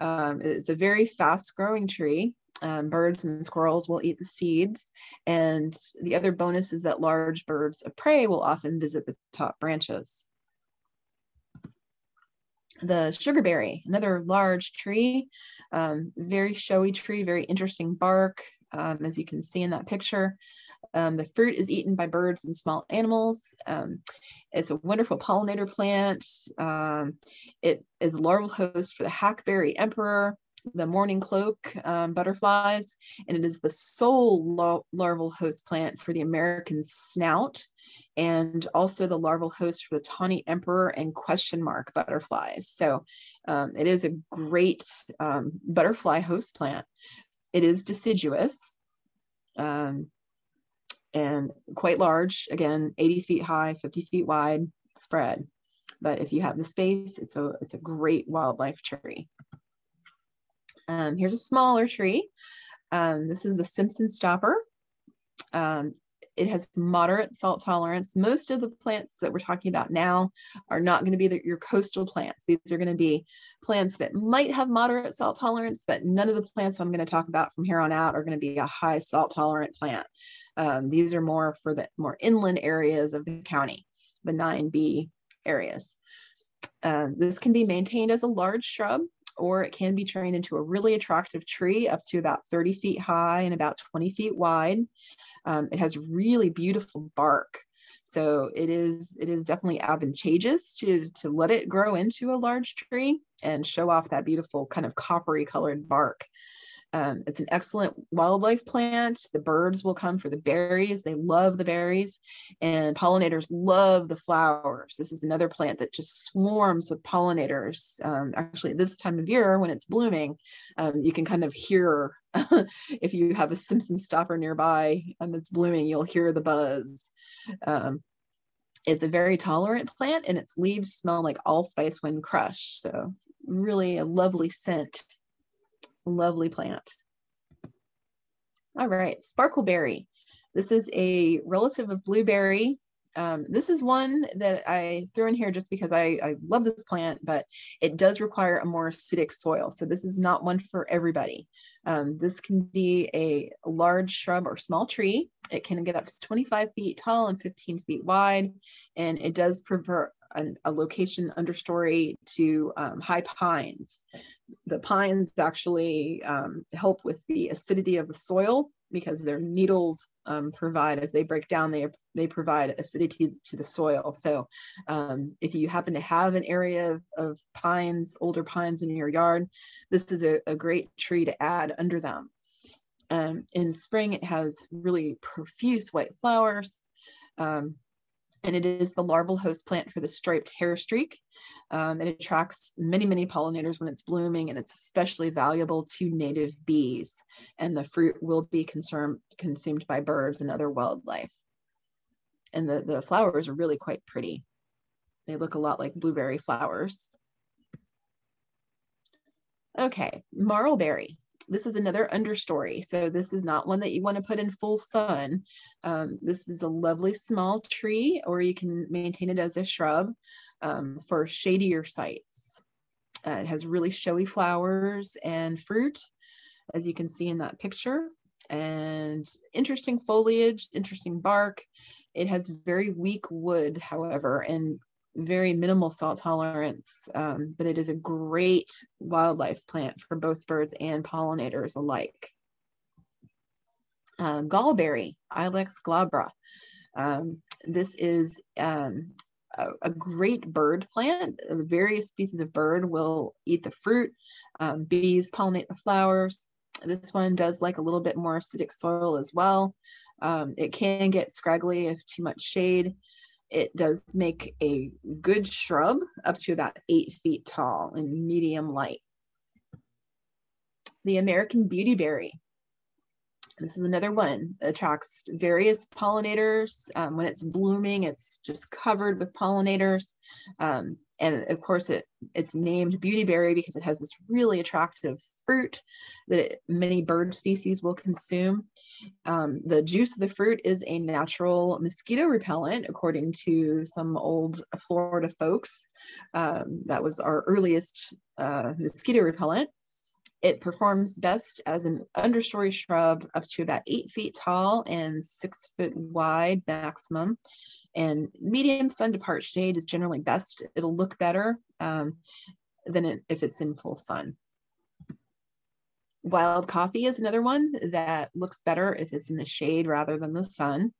Um, it's a very fast growing tree. Um, birds and squirrels will eat the seeds. And the other bonus is that large birds of prey will often visit the top branches. The sugarberry, another large tree, um, very showy tree, very interesting bark, um, as you can see in that picture. Um, the fruit is eaten by birds and small animals. Um, it's a wonderful pollinator plant. Um, it is a larval host for the hackberry emperor, the mourning cloak um, butterflies, and it is the sole larval host plant for the American snout and also the larval host for the tawny emperor and question mark butterflies. So um, it is a great um, butterfly host plant. It is deciduous. Um, and quite large, again, 80 feet high, 50 feet wide spread. But if you have the space, it's a, it's a great wildlife tree. Um, here's a smaller tree. Um, this is the Simpson stopper. Um, it has moderate salt tolerance. Most of the plants that we're talking about now are not going to be the, your coastal plants. These are going to be plants that might have moderate salt tolerance, but none of the plants I'm going to talk about from here on out are going to be a high salt tolerant plant. Um, these are more for the more inland areas of the county, the 9B areas. Um, this can be maintained as a large shrub or it can be trained into a really attractive tree up to about 30 feet high and about 20 feet wide. Um, it has really beautiful bark. So it is it is definitely advantageous to to let it grow into a large tree and show off that beautiful kind of coppery colored bark. Um, it's an excellent wildlife plant. The birds will come for the berries. They love the berries, and pollinators love the flowers. This is another plant that just swarms with pollinators. Um, actually, this time of year when it's blooming, um, you can kind of hear if you have a Simpson stopper nearby and it's blooming, you'll hear the buzz. Um, it's a very tolerant plant and its leaves smell like allspice when crushed. So really a lovely scent Lovely plant. All right, sparkleberry. This is a relative of blueberry. Um, this is one that I threw in here just because I, I love this plant, but it does require a more acidic soil. So this is not one for everybody. Um, this can be a large shrub or small tree. It can get up to 25 feet tall and 15 feet wide, and it does prefer, an, a location understory to um, high pines. The pines actually um, help with the acidity of the soil because their needles um, provide, as they break down, they, they provide acidity to the soil. So um, if you happen to have an area of, of pines, older pines in your yard, this is a, a great tree to add under them. Um, in spring, it has really profuse white flowers. Um, and it is the larval host plant for the striped hair streak. Um, it attracts many, many pollinators when it's blooming, and it's especially valuable to native bees. And the fruit will be consumed, consumed by birds and other wildlife. And the, the flowers are really quite pretty. They look a lot like blueberry flowers. Okay, marlberry this is another understory. So this is not one that you want to put in full sun. Um, this is a lovely small tree, or you can maintain it as a shrub um, for shadier sites. Uh, it has really showy flowers and fruit, as you can see in that picture, and interesting foliage, interesting bark. It has very weak wood, however, and very minimal salt tolerance, um, but it is a great wildlife plant for both birds and pollinators alike. Uh, gallberry, Ilex glabra. Um, this is um, a, a, great bird plant. The various species of bird will eat the fruit. Um, bees pollinate the flowers. This one does like a little bit more acidic soil as well. Um, it can get scraggly if too much shade. It does make a good shrub up to about eight feet tall and medium light. The American beautyberry. This is another one attracts various pollinators. Um, when it's blooming, it's just covered with pollinators. Um, and of course, it it's named beautyberry because it has this really attractive fruit that it, many bird species will consume. Um, the juice of the fruit is a natural mosquito repellent, according to some old Florida folks. Um, that was our earliest uh, mosquito repellent. It performs best as an understory shrub up to about eight feet tall and six foot wide maximum. And medium sun to part shade is generally best. It'll look better um, than it, if it's in full sun. Wild coffee is another one that looks better if it's in the shade rather than the sun.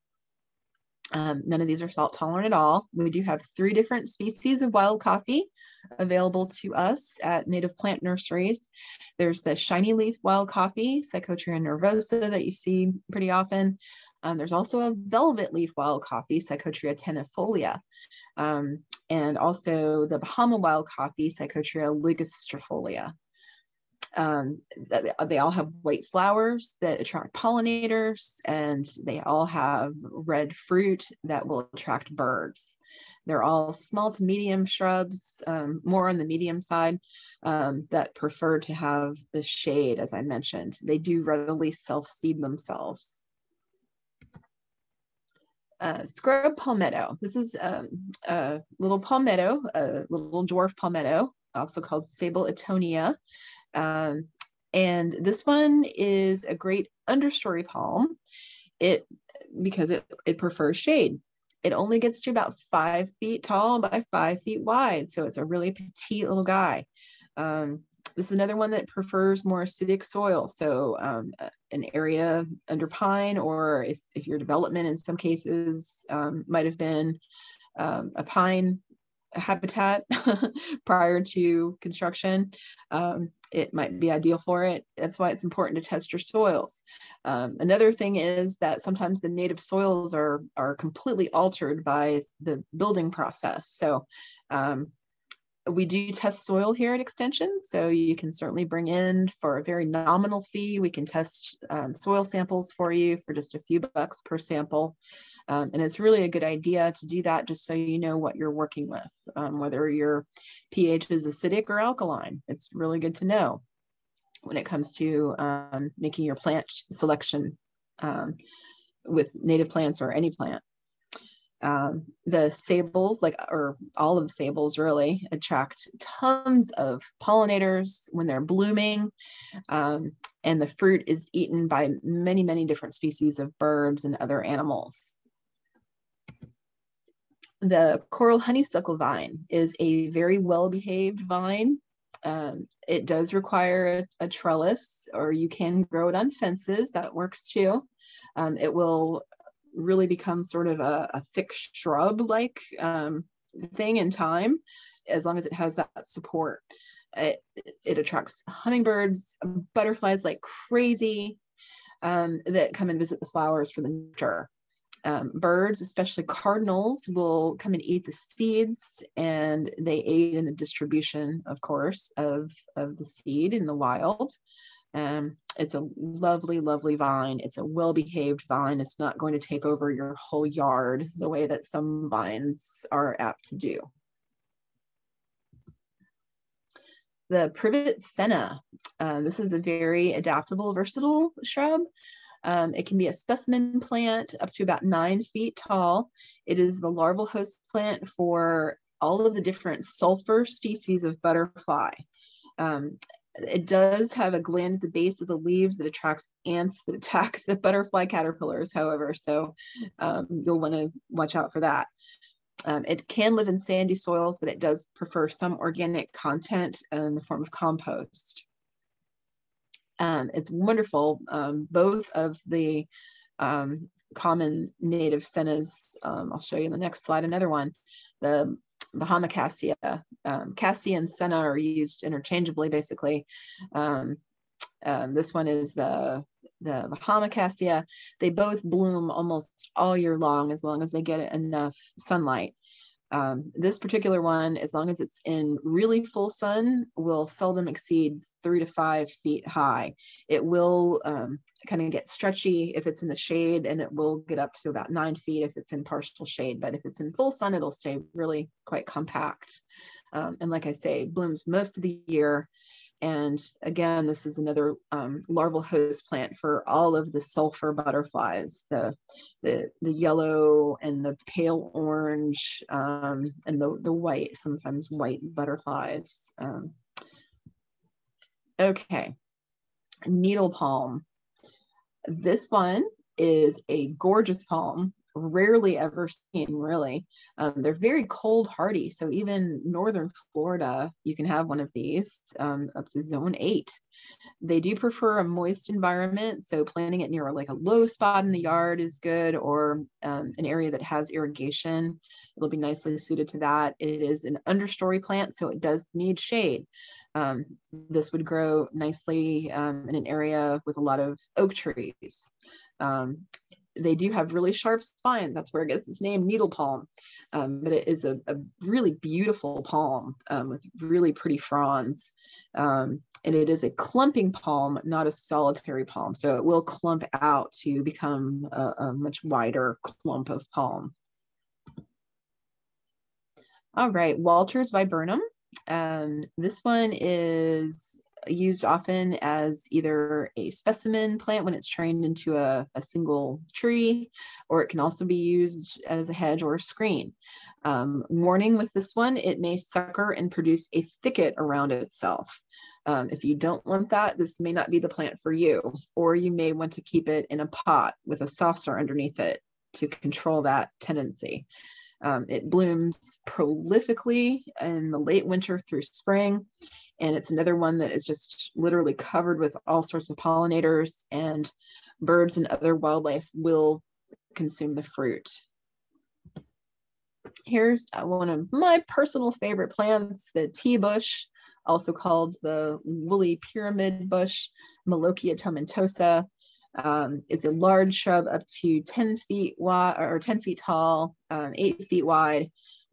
Um, none of these are salt tolerant at all. We do have three different species of wild coffee available to us at native plant nurseries. There's the shiny leaf wild coffee, Psychotria nervosa, that you see pretty often. Um, there's also a velvet leaf wild coffee, Psychotria tenuifolia, um, and also the Bahama wild coffee, Psychotria ligustrifolia. Um, they all have white flowers that attract pollinators, and they all have red fruit that will attract birds. They're all small to medium shrubs, um, more on the medium side, um, that prefer to have the shade, as I mentioned. They do readily self seed themselves. Uh, scrub palmetto. This is um, a little palmetto, a little dwarf palmetto, also called Sabal etonia. Um, and this one is a great understory palm. It because it, it prefers shade. It only gets to about five feet tall by five feet wide. So it's a really petite little guy. Um, this is another one that prefers more acidic soil. So um, an area under pine, or if, if your development in some cases um, might have been um, a pine habitat prior to construction, um, it might be ideal for it. That's why it's important to test your soils. Um, another thing is that sometimes the native soils are, are completely altered by the building process. So um, we do test soil here at Extension, so you can certainly bring in for a very nominal fee. We can test um, soil samples for you for just a few bucks per sample. Um, and it's really a good idea to do that just so you know what you're working with, um, whether your pH is acidic or alkaline. It's really good to know when it comes to um, making your plant selection um, with native plants or any plant. Um, the sabals, like, or all of the sabals really, attract tons of pollinators when they're blooming. Um, and the fruit is eaten by many, many different species of birds and other animals. The coral honeysuckle vine is a very well behaved vine. Um, it does require a, a, trellis, or you can grow it on fences, that works too. Um, it will really becomes sort of a, a thick shrub like um, thing in time as long as it has that support. It, it attracts hummingbirds, butterflies like crazy um, that come and visit the flowers for the nectar. Um, birds, especially cardinals, will come and eat the seeds and they aid in the distribution, of course, of, of the seed in the wild. Um, it's a lovely, lovely vine. It's a well behaved vine. It's not going to take over your whole yard the way that some vines are apt to do. The privet senna. Uh, this is a very adaptable, versatile shrub. Um, it can be a specimen plant up to about nine feet tall. It is the larval host plant for all of the different sulfur species of butterfly. Um, it does have a gland at the base of the leaves that attracts ants that attack the butterfly caterpillars, however, so um, you'll want to watch out for that. Um, it can live in sandy soils, but it does prefer some organic content in the form of compost. Um, it's wonderful. Um, both of the um, common native sennas, um, I'll show you in the next slide, another one, the Bahama cassia. Um, cassia and senna are used interchangeably, basically. Um, um, this one is the the Bahama cassia. They both bloom almost all year long as long as they get enough sunlight. Um, this particular one, as long as it's in really full sun, will seldom exceed three to five feet high. It will um, kind of get stretchy if it's in the shade, and it will get up to about nine feet if it's in partial shade. But if it's in full sun, it'll stay really quite compact. Um, and like I say, blooms most of the year. And again, this is another um, larval host plant for all of the sulfur butterflies, the, the, the yellow and the pale orange um, and the, the white, sometimes white butterflies. Um, okay, needle palm. This one is a gorgeous palm rarely ever seen really. Um, they're very cold hardy. So even northern florida you can have one of these um, up to zone eight. They do prefer a moist environment so planting it near like a low spot in the yard is good or um, an area that has irrigation it'll be nicely suited to that. It is an understory plant so it does need shade. Um, this would grow nicely um, in an area with a lot of oak trees. Um, they do have really sharp spines. That's where it gets its name, needle palm. Um, but it is a, a really beautiful palm um, with really pretty fronds. Um, and it is a clumping palm, not a solitary palm. So it will clump out to become a, a much wider clump of palm. All right, Walter's viburnum. Um, this one is used often as either a specimen plant when it's trained into a, a single tree, or it can also be used as a hedge or a screen. Um, warning with this one, it may sucker and produce a thicket around itself. Um, if you don't want that, this may not be the plant for you, or you may want to keep it in a pot with a saucer underneath it to control that tendency. Um, it blooms prolifically in the late winter through spring and it's another one that is just literally covered with all sorts of pollinators and birds and other wildlife will consume the fruit. Here's uh, one of my personal favorite plants, the tea bush, also called the woolly pyramid bush, Melochia tomentosa. Um, is a large shrub up to 10 feet wide or 10 feet tall, um, eight feet wide.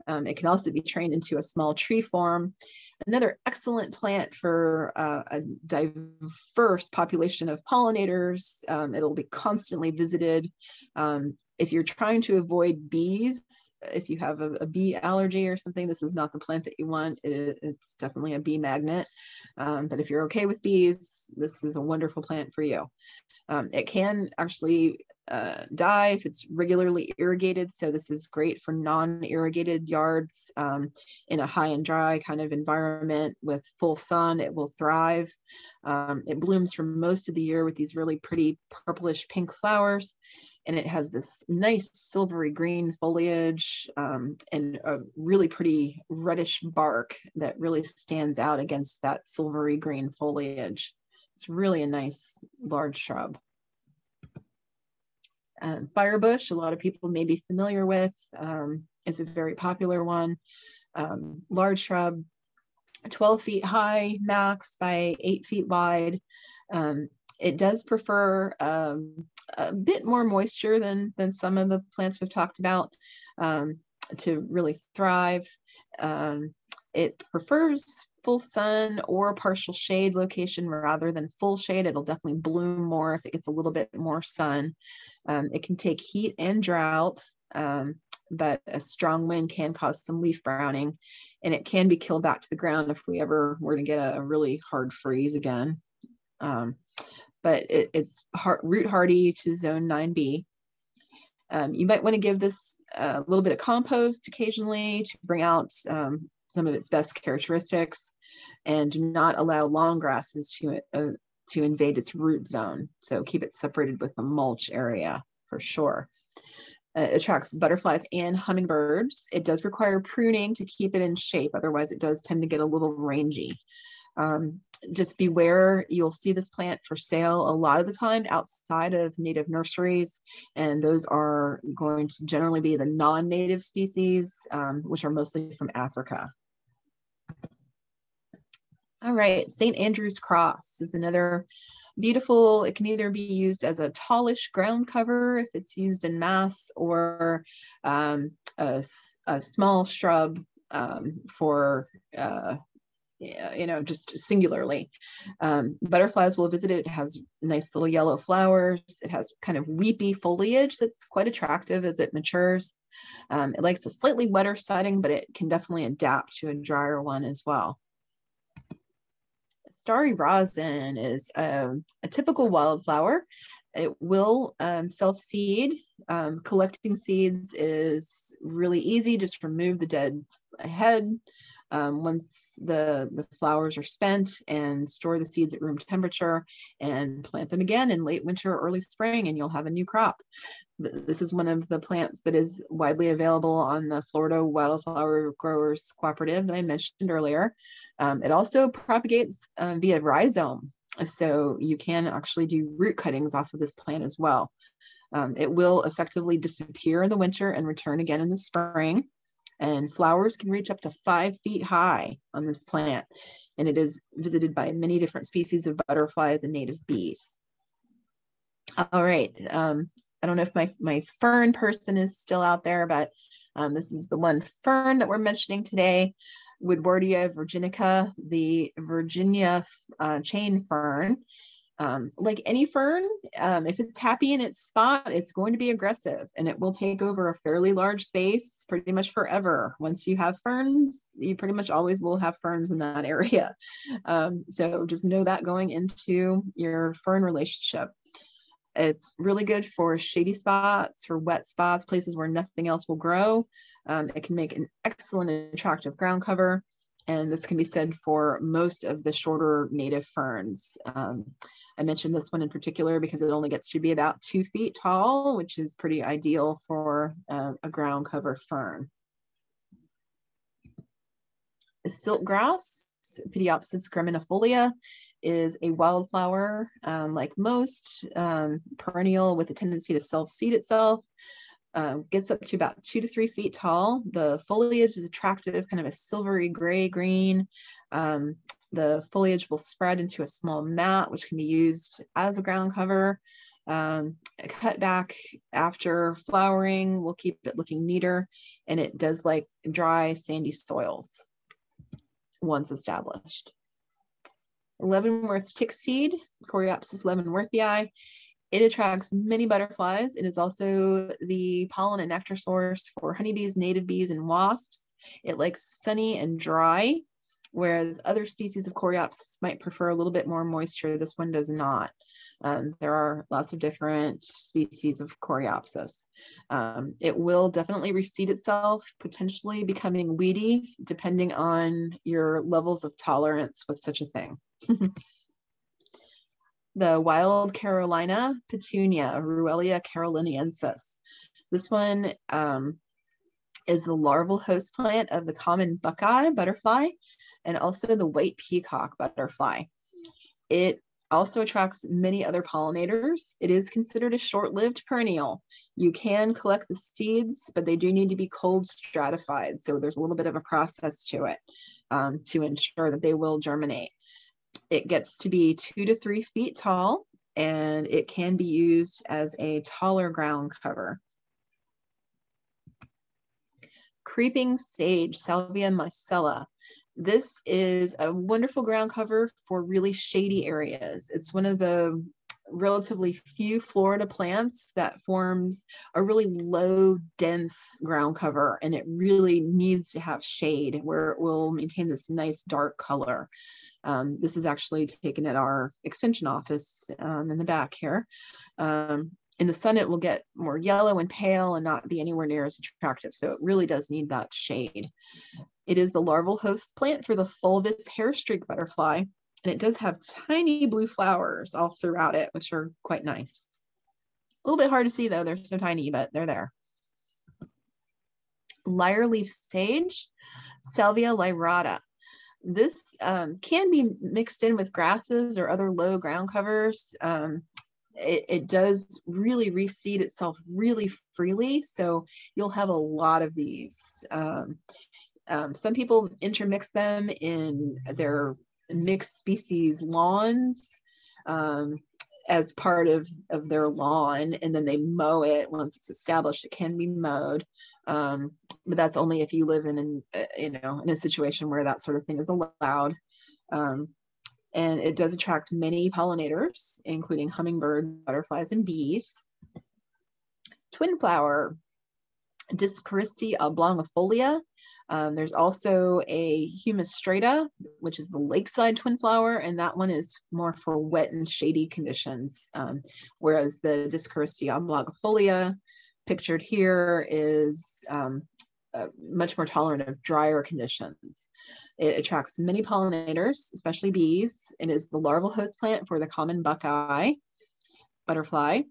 Um, it can also be trained into a small tree form Another excellent plant for uh, a diverse population of pollinators. Um, it'll be constantly visited. Um, if you're trying to avoid bees, if you have a, a, bee allergy or something, this is not the plant that you want. It, it's definitely a bee magnet. Um, but if you're okay with bees, this is a wonderful plant for you. Um, it can actually uh, die if it's regularly irrigated. So this is great for non-irrigated yards um, in a high and dry kind of environment with full sun. It will thrive. Um, it blooms for most of the year with these really pretty purplish pink flowers. And it has this nice silvery green foliage um, and a really pretty reddish bark that really stands out against that silvery green foliage. It's really a nice large shrub. Um, firebush, a lot of people may be familiar with, um, is a very popular one. Um, large shrub, 12 feet high max by 8 feet wide. Um, it does prefer um, a bit more moisture than, than some of the plants we've talked about um, to really thrive. it prefers full sun or partial shade location rather than full shade. It'll definitely bloom more if it gets a little bit more sun. Um, it can take heat and drought, um, but a strong wind can cause some leaf browning and it can be killed back to the ground if we ever were to get a, really hard freeze again. Um, but it, it's hard, root hardy to zone 9B. Um, you might want to give this a little bit of compost occasionally to bring out um, some of its best characteristics. And do not allow long grasses to, uh, to invade its root zone. So keep it separated with the mulch area for sure. Uh, it attracts butterflies and hummingbirds. It does require pruning to keep it in shape. Otherwise, it does tend to get a little rangy. Um, just beware, you'll see this plant for sale a lot of the time outside of native nurseries, and those are going to generally be the non-native species, um, which are mostly from Africa. All right, St. Andrew's Cross is another beautiful. It can either be used as a tallish ground cover if it's used in mass or um, a, a, small shrub um, for uh, you know, just singularly. Um, butterflies will visit it. It has nice little yellow flowers. It has kind of weepy foliage that's quite attractive as it matures. Um, it likes a slightly wetter setting, but it can definitely adapt to a drier one as well. Starry rosin is a, a typical wildflower. It will um, self-seed. Um, collecting seeds is really easy. Just remove the dead head, um, once the, the flowers are spent and store the seeds at room temperature and plant them again in late winter or early spring and you'll have a new crop. This is one of the plants that is widely available on the Florida Wildflower Growers Cooperative that I mentioned earlier. Um, it also propagates uh, via rhizome. So you can actually do root cuttings off of this plant as well. Um, it will effectively disappear in the winter and return again in the spring and flowers can reach up to five feet high on this plant. And it is visited by many different species of butterflies and native bees. All right, um, I don't know if my, my fern person is still out there, but um, this is the one fern that we're mentioning today, Woodwardia virginica, the Virginia uh, chain fern um, like any fern, um, if it's happy in its spot, it's going to be aggressive and it will take over a fairly large space pretty much forever. Once you have ferns, you pretty much always will have ferns in that area. Um, so just know that going into your fern relationship. It's really good for shady spots, for wet spots, places where nothing else will grow. Um, it can make an excellent attractive ground cover and this can be said for most of the shorter native ferns. Um, I mentioned this one in particular because it only gets to be about two feet tall, which is pretty ideal for uh, a ground cover fern. The silk grass, Pityopsis graminifolia, is a wildflower um, like most, um, perennial with a tendency to self-seed itself uh, gets up to about two to three feet tall. The foliage is attractive, kind of a silvery gray green. Um, the foliage will spread into a small mat, which can be used as a ground cover. Um, cut back after flowering will keep it looking neater, and it does like dry, sandy soils once established. Leavenworth's tick seed, Coreopsis leavenworthii, it attracts many butterflies. It is also the pollen and nectar source for honeybees, native bees, and wasps. It likes sunny and dry, whereas other species of Coreopsis might prefer a little bit more moisture. This one does not. Um, there are lots of different species of Coreopsis. Um, it will definitely reseed itself, potentially becoming weedy, depending on your levels of tolerance with such a thing. the wild Carolina petunia, Ruellia caroliniensis. This one um, is the larval host plant of the common buckeye butterfly and also the white peacock butterfly. It also attracts many other pollinators. It is considered a short-lived perennial. You can collect the seeds, but they do need to be cold stratified. So there's a little bit of a process to it um, to ensure that they will germinate. It gets to be two to three feet tall and it can be used as a taller ground cover. Creeping sage, Salvia misella. This is a wonderful ground cover for really shady areas. It's one of the relatively few Florida plants that forms a really low dense ground cover and it really needs to have shade where it will maintain this nice dark color. Um, this is actually taken at our extension office um, in the back here. Um, in the sun, it will get more yellow and pale and not be anywhere near as attractive. So it really does need that shade. It is the larval host plant for the fulvous hairstreak butterfly, and it does have tiny blue flowers all throughout it, which are quite nice. A little bit hard to see though, they're so tiny, but they're there. Lyre leaf sage, Salvia lyrata. This um, can be mixed in with grasses or other low ground covers. Um, it, it, does really reseed itself really freely. So you'll have a lot of these. Um, um, some people intermix them in their mixed species lawns um, as part of, of their lawn, and then they mow it once it's established. It can be mowed, um, but that's only if you live in an, uh, you know in a situation where that sort of thing is allowed. Um, and it does attract many pollinators, including hummingbirds, butterflies, and bees. Twin flower, Dyschoriste oblongifolia. Um, there's also a humistrata, which is the lakeside twin flower, and that one is more for wet and shady conditions. Um, whereas the Dyschoriste oblongifolia, pictured here, is um, uh, much more tolerant of drier conditions. It attracts many pollinators, especially bees. It is the larval host plant for the common buckeye butterfly.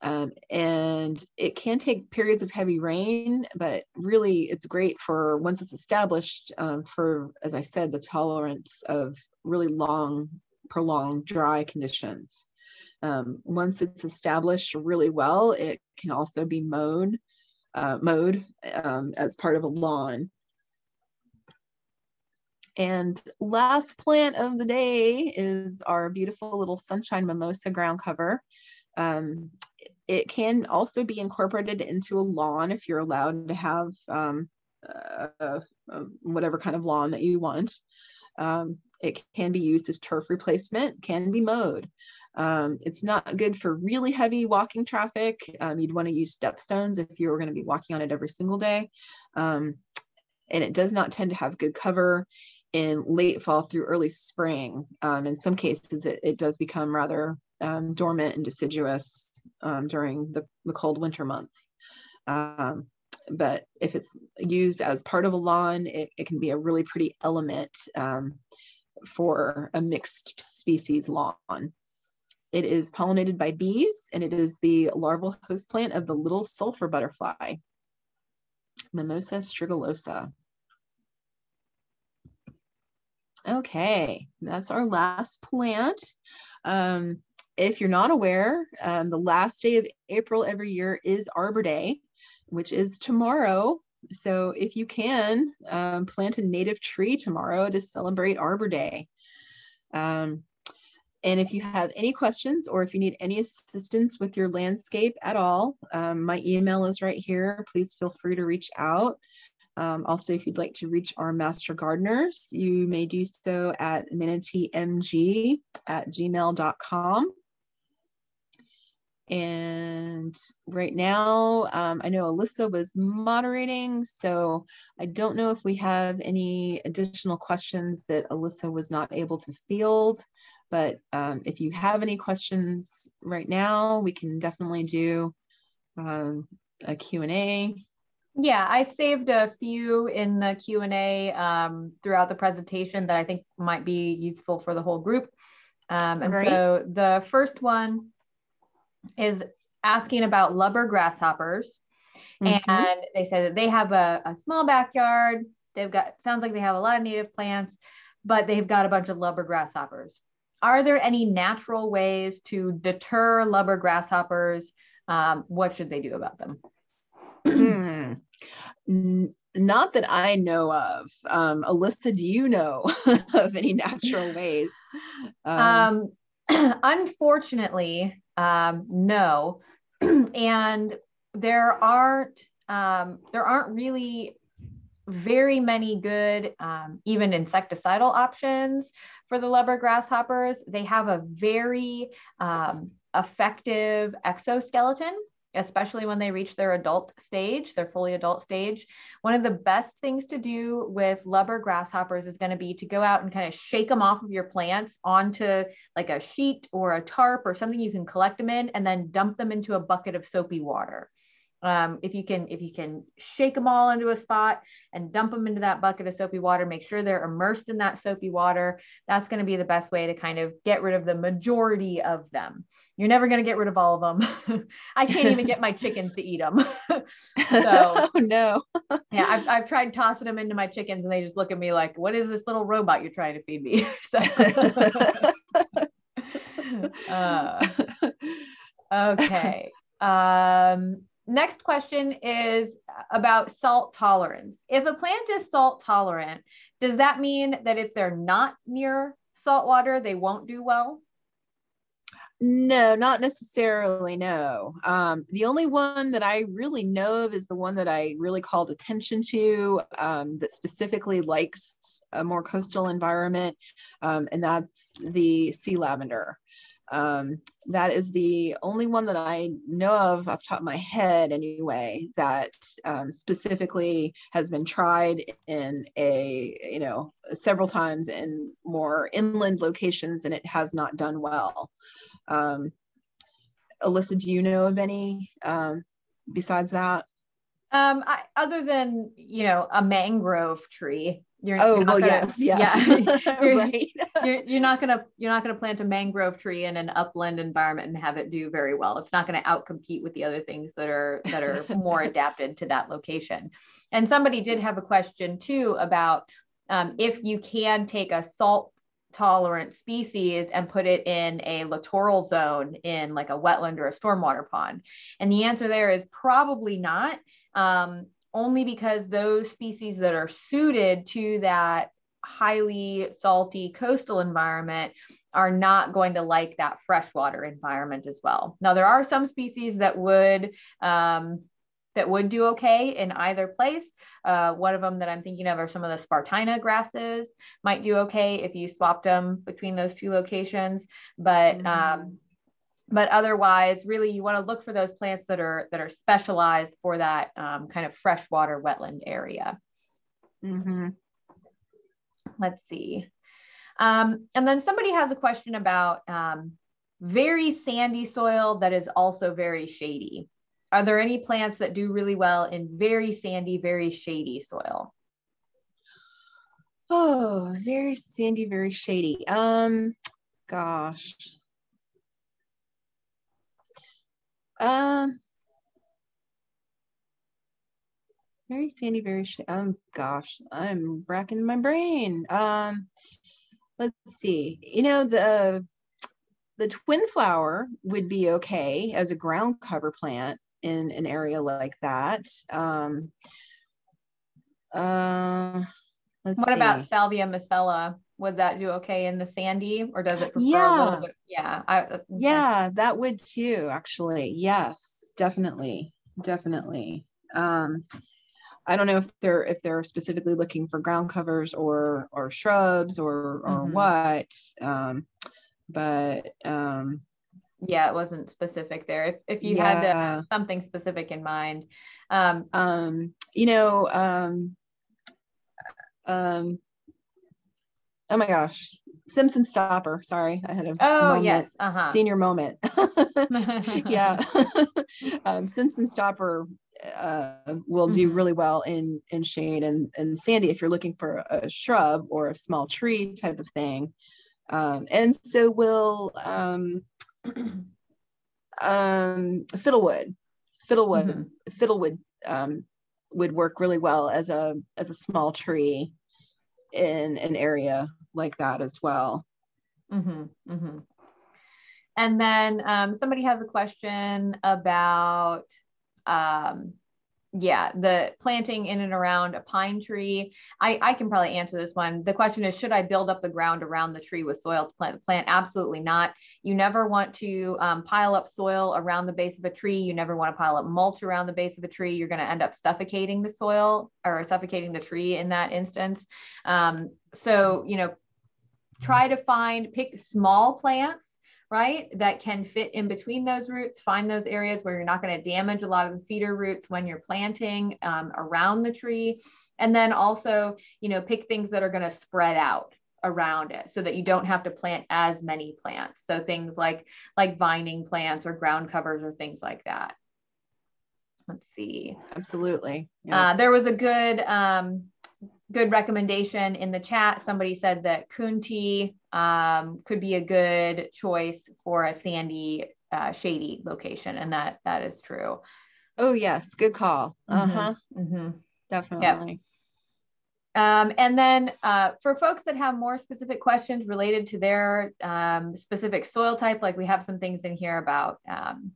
Um, and it can take periods of heavy rain, but really it's great for once it's established um, for, as I said, the tolerance of really long, prolonged dry conditions. Um, once it's established really well, it can also be mowed, uh, mowed um, as part of a lawn. And last plant of the day is our beautiful little sunshine mimosa ground cover. Um, it can also be incorporated into a lawn if you're allowed to have um, uh, uh, whatever kind of lawn that you want. Um, it can be used as turf replacement, can be mowed. Um, it's not good for really heavy walking traffic. Um, you'd want to use step stones if you were going to be walking on it every single day. Um, and it does not tend to have good cover in late fall through early spring. Um, in some cases, it, it does become rather um, dormant and deciduous um, during the, the cold winter months. But if it's used as part of a lawn, it, it can be a really pretty element um, for a mixed species lawn. It is pollinated by bees and it is the larval host plant of the little sulfur butterfly, Mimosa strigilosa. Okay, that's our last plant. Um, if you're not aware, um, the last day of April every year is Arbor Day, which is tomorrow. So if you can, um, plant a native tree tomorrow to celebrate Arbor Day. Um, and if you have any questions or if you need any assistance with your landscape at all, um, my email is right here. Please feel free to reach out. Um, also, if you'd like to reach our master gardeners, you may do so at manateemg at gmail.com. And right now, um, I know Alyssa was moderating, so I don't know if we have any additional questions that Alyssa was not able to field. But um, if you have any questions right now, we can definitely do um, a Q&A. Yeah, I saved a few in the Q&A um, throughout the presentation that I think might be useful for the whole group. Um, and so the first one is asking about lubber grasshoppers. Mm-hmm. And they said that they have a, a small backyard. They've got, sounds like they have a lot of native plants, but they've got a bunch of lubber grasshoppers. Are there any natural ways to deter lubber grasshoppers? Um, what should they do about them? hmm. Not that I know of. Um, Alyssa, do you know of any natural ways? Um, um unfortunately, um, no. and there aren't um, there aren't really very many good um, even insecticidal options for the lubber grasshoppers. They have a very um, effective exoskeleton especially when they reach their adult stage, their fully adult stage. One of the best things to do with lubber grasshoppers is going to be to go out and kind of shake them off of your plants onto like a sheet or a tarp or something you can collect them in and then dump them into a bucket of soapy water. Um, if you can if you can shake them all into a spot and dump them into that bucket of soapy water make sure they're immersed in that soapy water that's going to be the best way to kind of get rid of the majority of them. You're never going to get rid of all of them i can't even get my chickens to eat them so oh, no. yeah I've, I've tried tossing them into my chickens and they just look at me like what is this little robot you're trying to feed me? So uh, okay um next question is about salt tolerance. If a plant is salt tolerant, does that mean that if they're not near salt water, they won't do well? No, not necessarily. No. Um, the only one that I really know of is the one that I really called attention to um, that specifically likes a more coastal environment, um, and that's the sea lavender. Um, that is the only one that I know of off the top of my head, anyway, that um, specifically has been tried in a, you know, several times in more inland locations and it has not done well. Um, Alyssa, do you know of any um, besides that? Um, I, other than, you know, a mangrove tree, you're, oh you're well, gonna, yes, yes, yeah. you're, right. you're, you're not gonna you're not gonna plant a mangrove tree in an upland environment and have it do very well. It's not gonna outcompete with the other things that are that are more adapted to that location. And somebody did have a question too about um, if you can take a salt tolerant species and put it in a littoral zone in like a wetland or a stormwater pond. And the answer there is probably not. Um, only because those species that are suited to that highly salty coastal environment are not going to like that freshwater environment as well. Now, there are some species that would um, that would do okay in either place. Uh, one of them that I'm thinking of are some of the Spartina grasses might do okay if you swapped them between those two locations. But um, but otherwise really you want to look for those plants that are that are specialized for that um, kind of freshwater wetland area. Mm-hmm. let's see. Um, and then somebody has a question about um, very sandy soil that is also very shady. Are there any plants that do really well in very sandy very shady soil? Oh very sandy very shady. Um gosh um, very sandy, very sh- um. Gosh, I'm racking my brain. Um, let's see. You know the the twin flower would be okay as a ground cover plant in an area like that. Um, uh, what see. about salvia misella? Would that do okay in the sandy or does it prefer yeah. a little bit yeah I, uh, yeah that would too actually yes definitely definitely um i don't know if they're if they're specifically looking for ground covers or or shrubs or or mm-hmm. what um but um yeah it wasn't specific there if, if you yeah. had uh, something specific in mind um um you know um um oh my gosh. Simpson stopper. Sorry i had a oh moment, yes uh-huh. senior moment. Yeah. Um, simpson stopper uh, will do mm-hmm. really well in in shade. And and sandy if you're looking for a shrub or a small tree type of thing um, and so will um, um, fiddlewood. Fiddlewood mm-hmm. fiddlewood um, would work really well as a as a small tree in an area like that as well. Mm-hmm, mm-hmm. And then um, somebody has a question about, um, yeah, the planting in and around a pine tree. I, I can probably answer this one. The question is, should I build up the ground around the tree with soil to plant the plant? Absolutely not. You never want to um, pile up soil around the base of a tree. You never want to pile up mulch around the base of a tree. You're going to end up suffocating the soil or suffocating the tree in that instance. Um, so, you know, try to find, pick small plants right that can fit in between those roots find those areas where you're not going to damage a lot of the feeder roots when you're planting um, around the tree and then also you know pick things that are going to spread out around it so that you don't have to plant as many plants so things like like vining plants or ground covers or things like that let's see. Absolutely. Yeah. Uh, there was a good um, good recommendation in the chat. Somebody said that Coontie um, could be a good choice for a sandy, uh, shady location, and that that is true. Oh yes, good call. Uh huh. Mm-hmm. mm-hmm. Definitely. Yep. Um, and then uh, for folks that have more specific questions related to their um, specific soil type, like we have some things in here about um,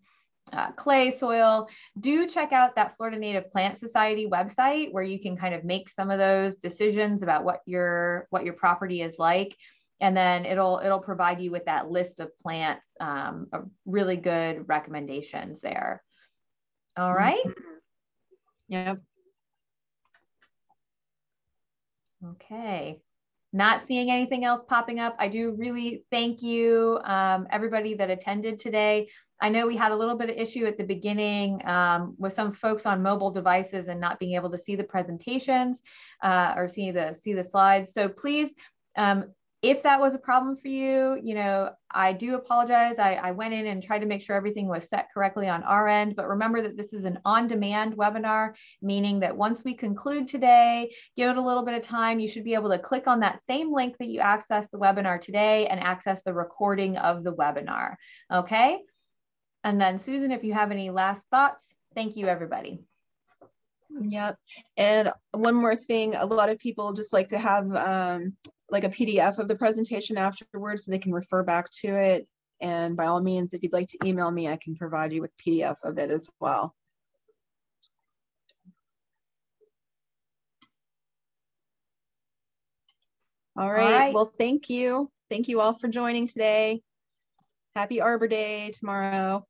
uh, clay soil, do check out that Florida Native Plant Society website where you can kind of make some of those decisions about what your what your property is like. And then it'll it'll provide you with that list of plants, um, really good recommendations there. All right. Mm-hmm. Yep. Okay. Not seeing anything else popping up. I do really thank you, um, everybody that attended today. I know we had a little bit of issue at the beginning um, with some folks on mobile devices and not being able to see the presentations uh, or see the see the slides. So please um, if that was a problem for you, you know, I do apologize. I, I, went in and tried to make sure everything was set correctly on our end, but remember that this is an on-demand webinar, meaning that once we conclude today, give it a little bit of time, you should be able to click on that same link that you accessed the webinar today and access the recording of the webinar, okay? And then Susan, if you have any last thoughts, thank you everybody. Yep. And one more thing, a lot of people just like to have um, like a PDF of the presentation afterwards so they can refer back to it. And by all means, if you'd like to email me, I can provide you with PDF of it as well. All right. all right. Well, thank you. Thank you all for joining today. Happy Arbor Day tomorrow.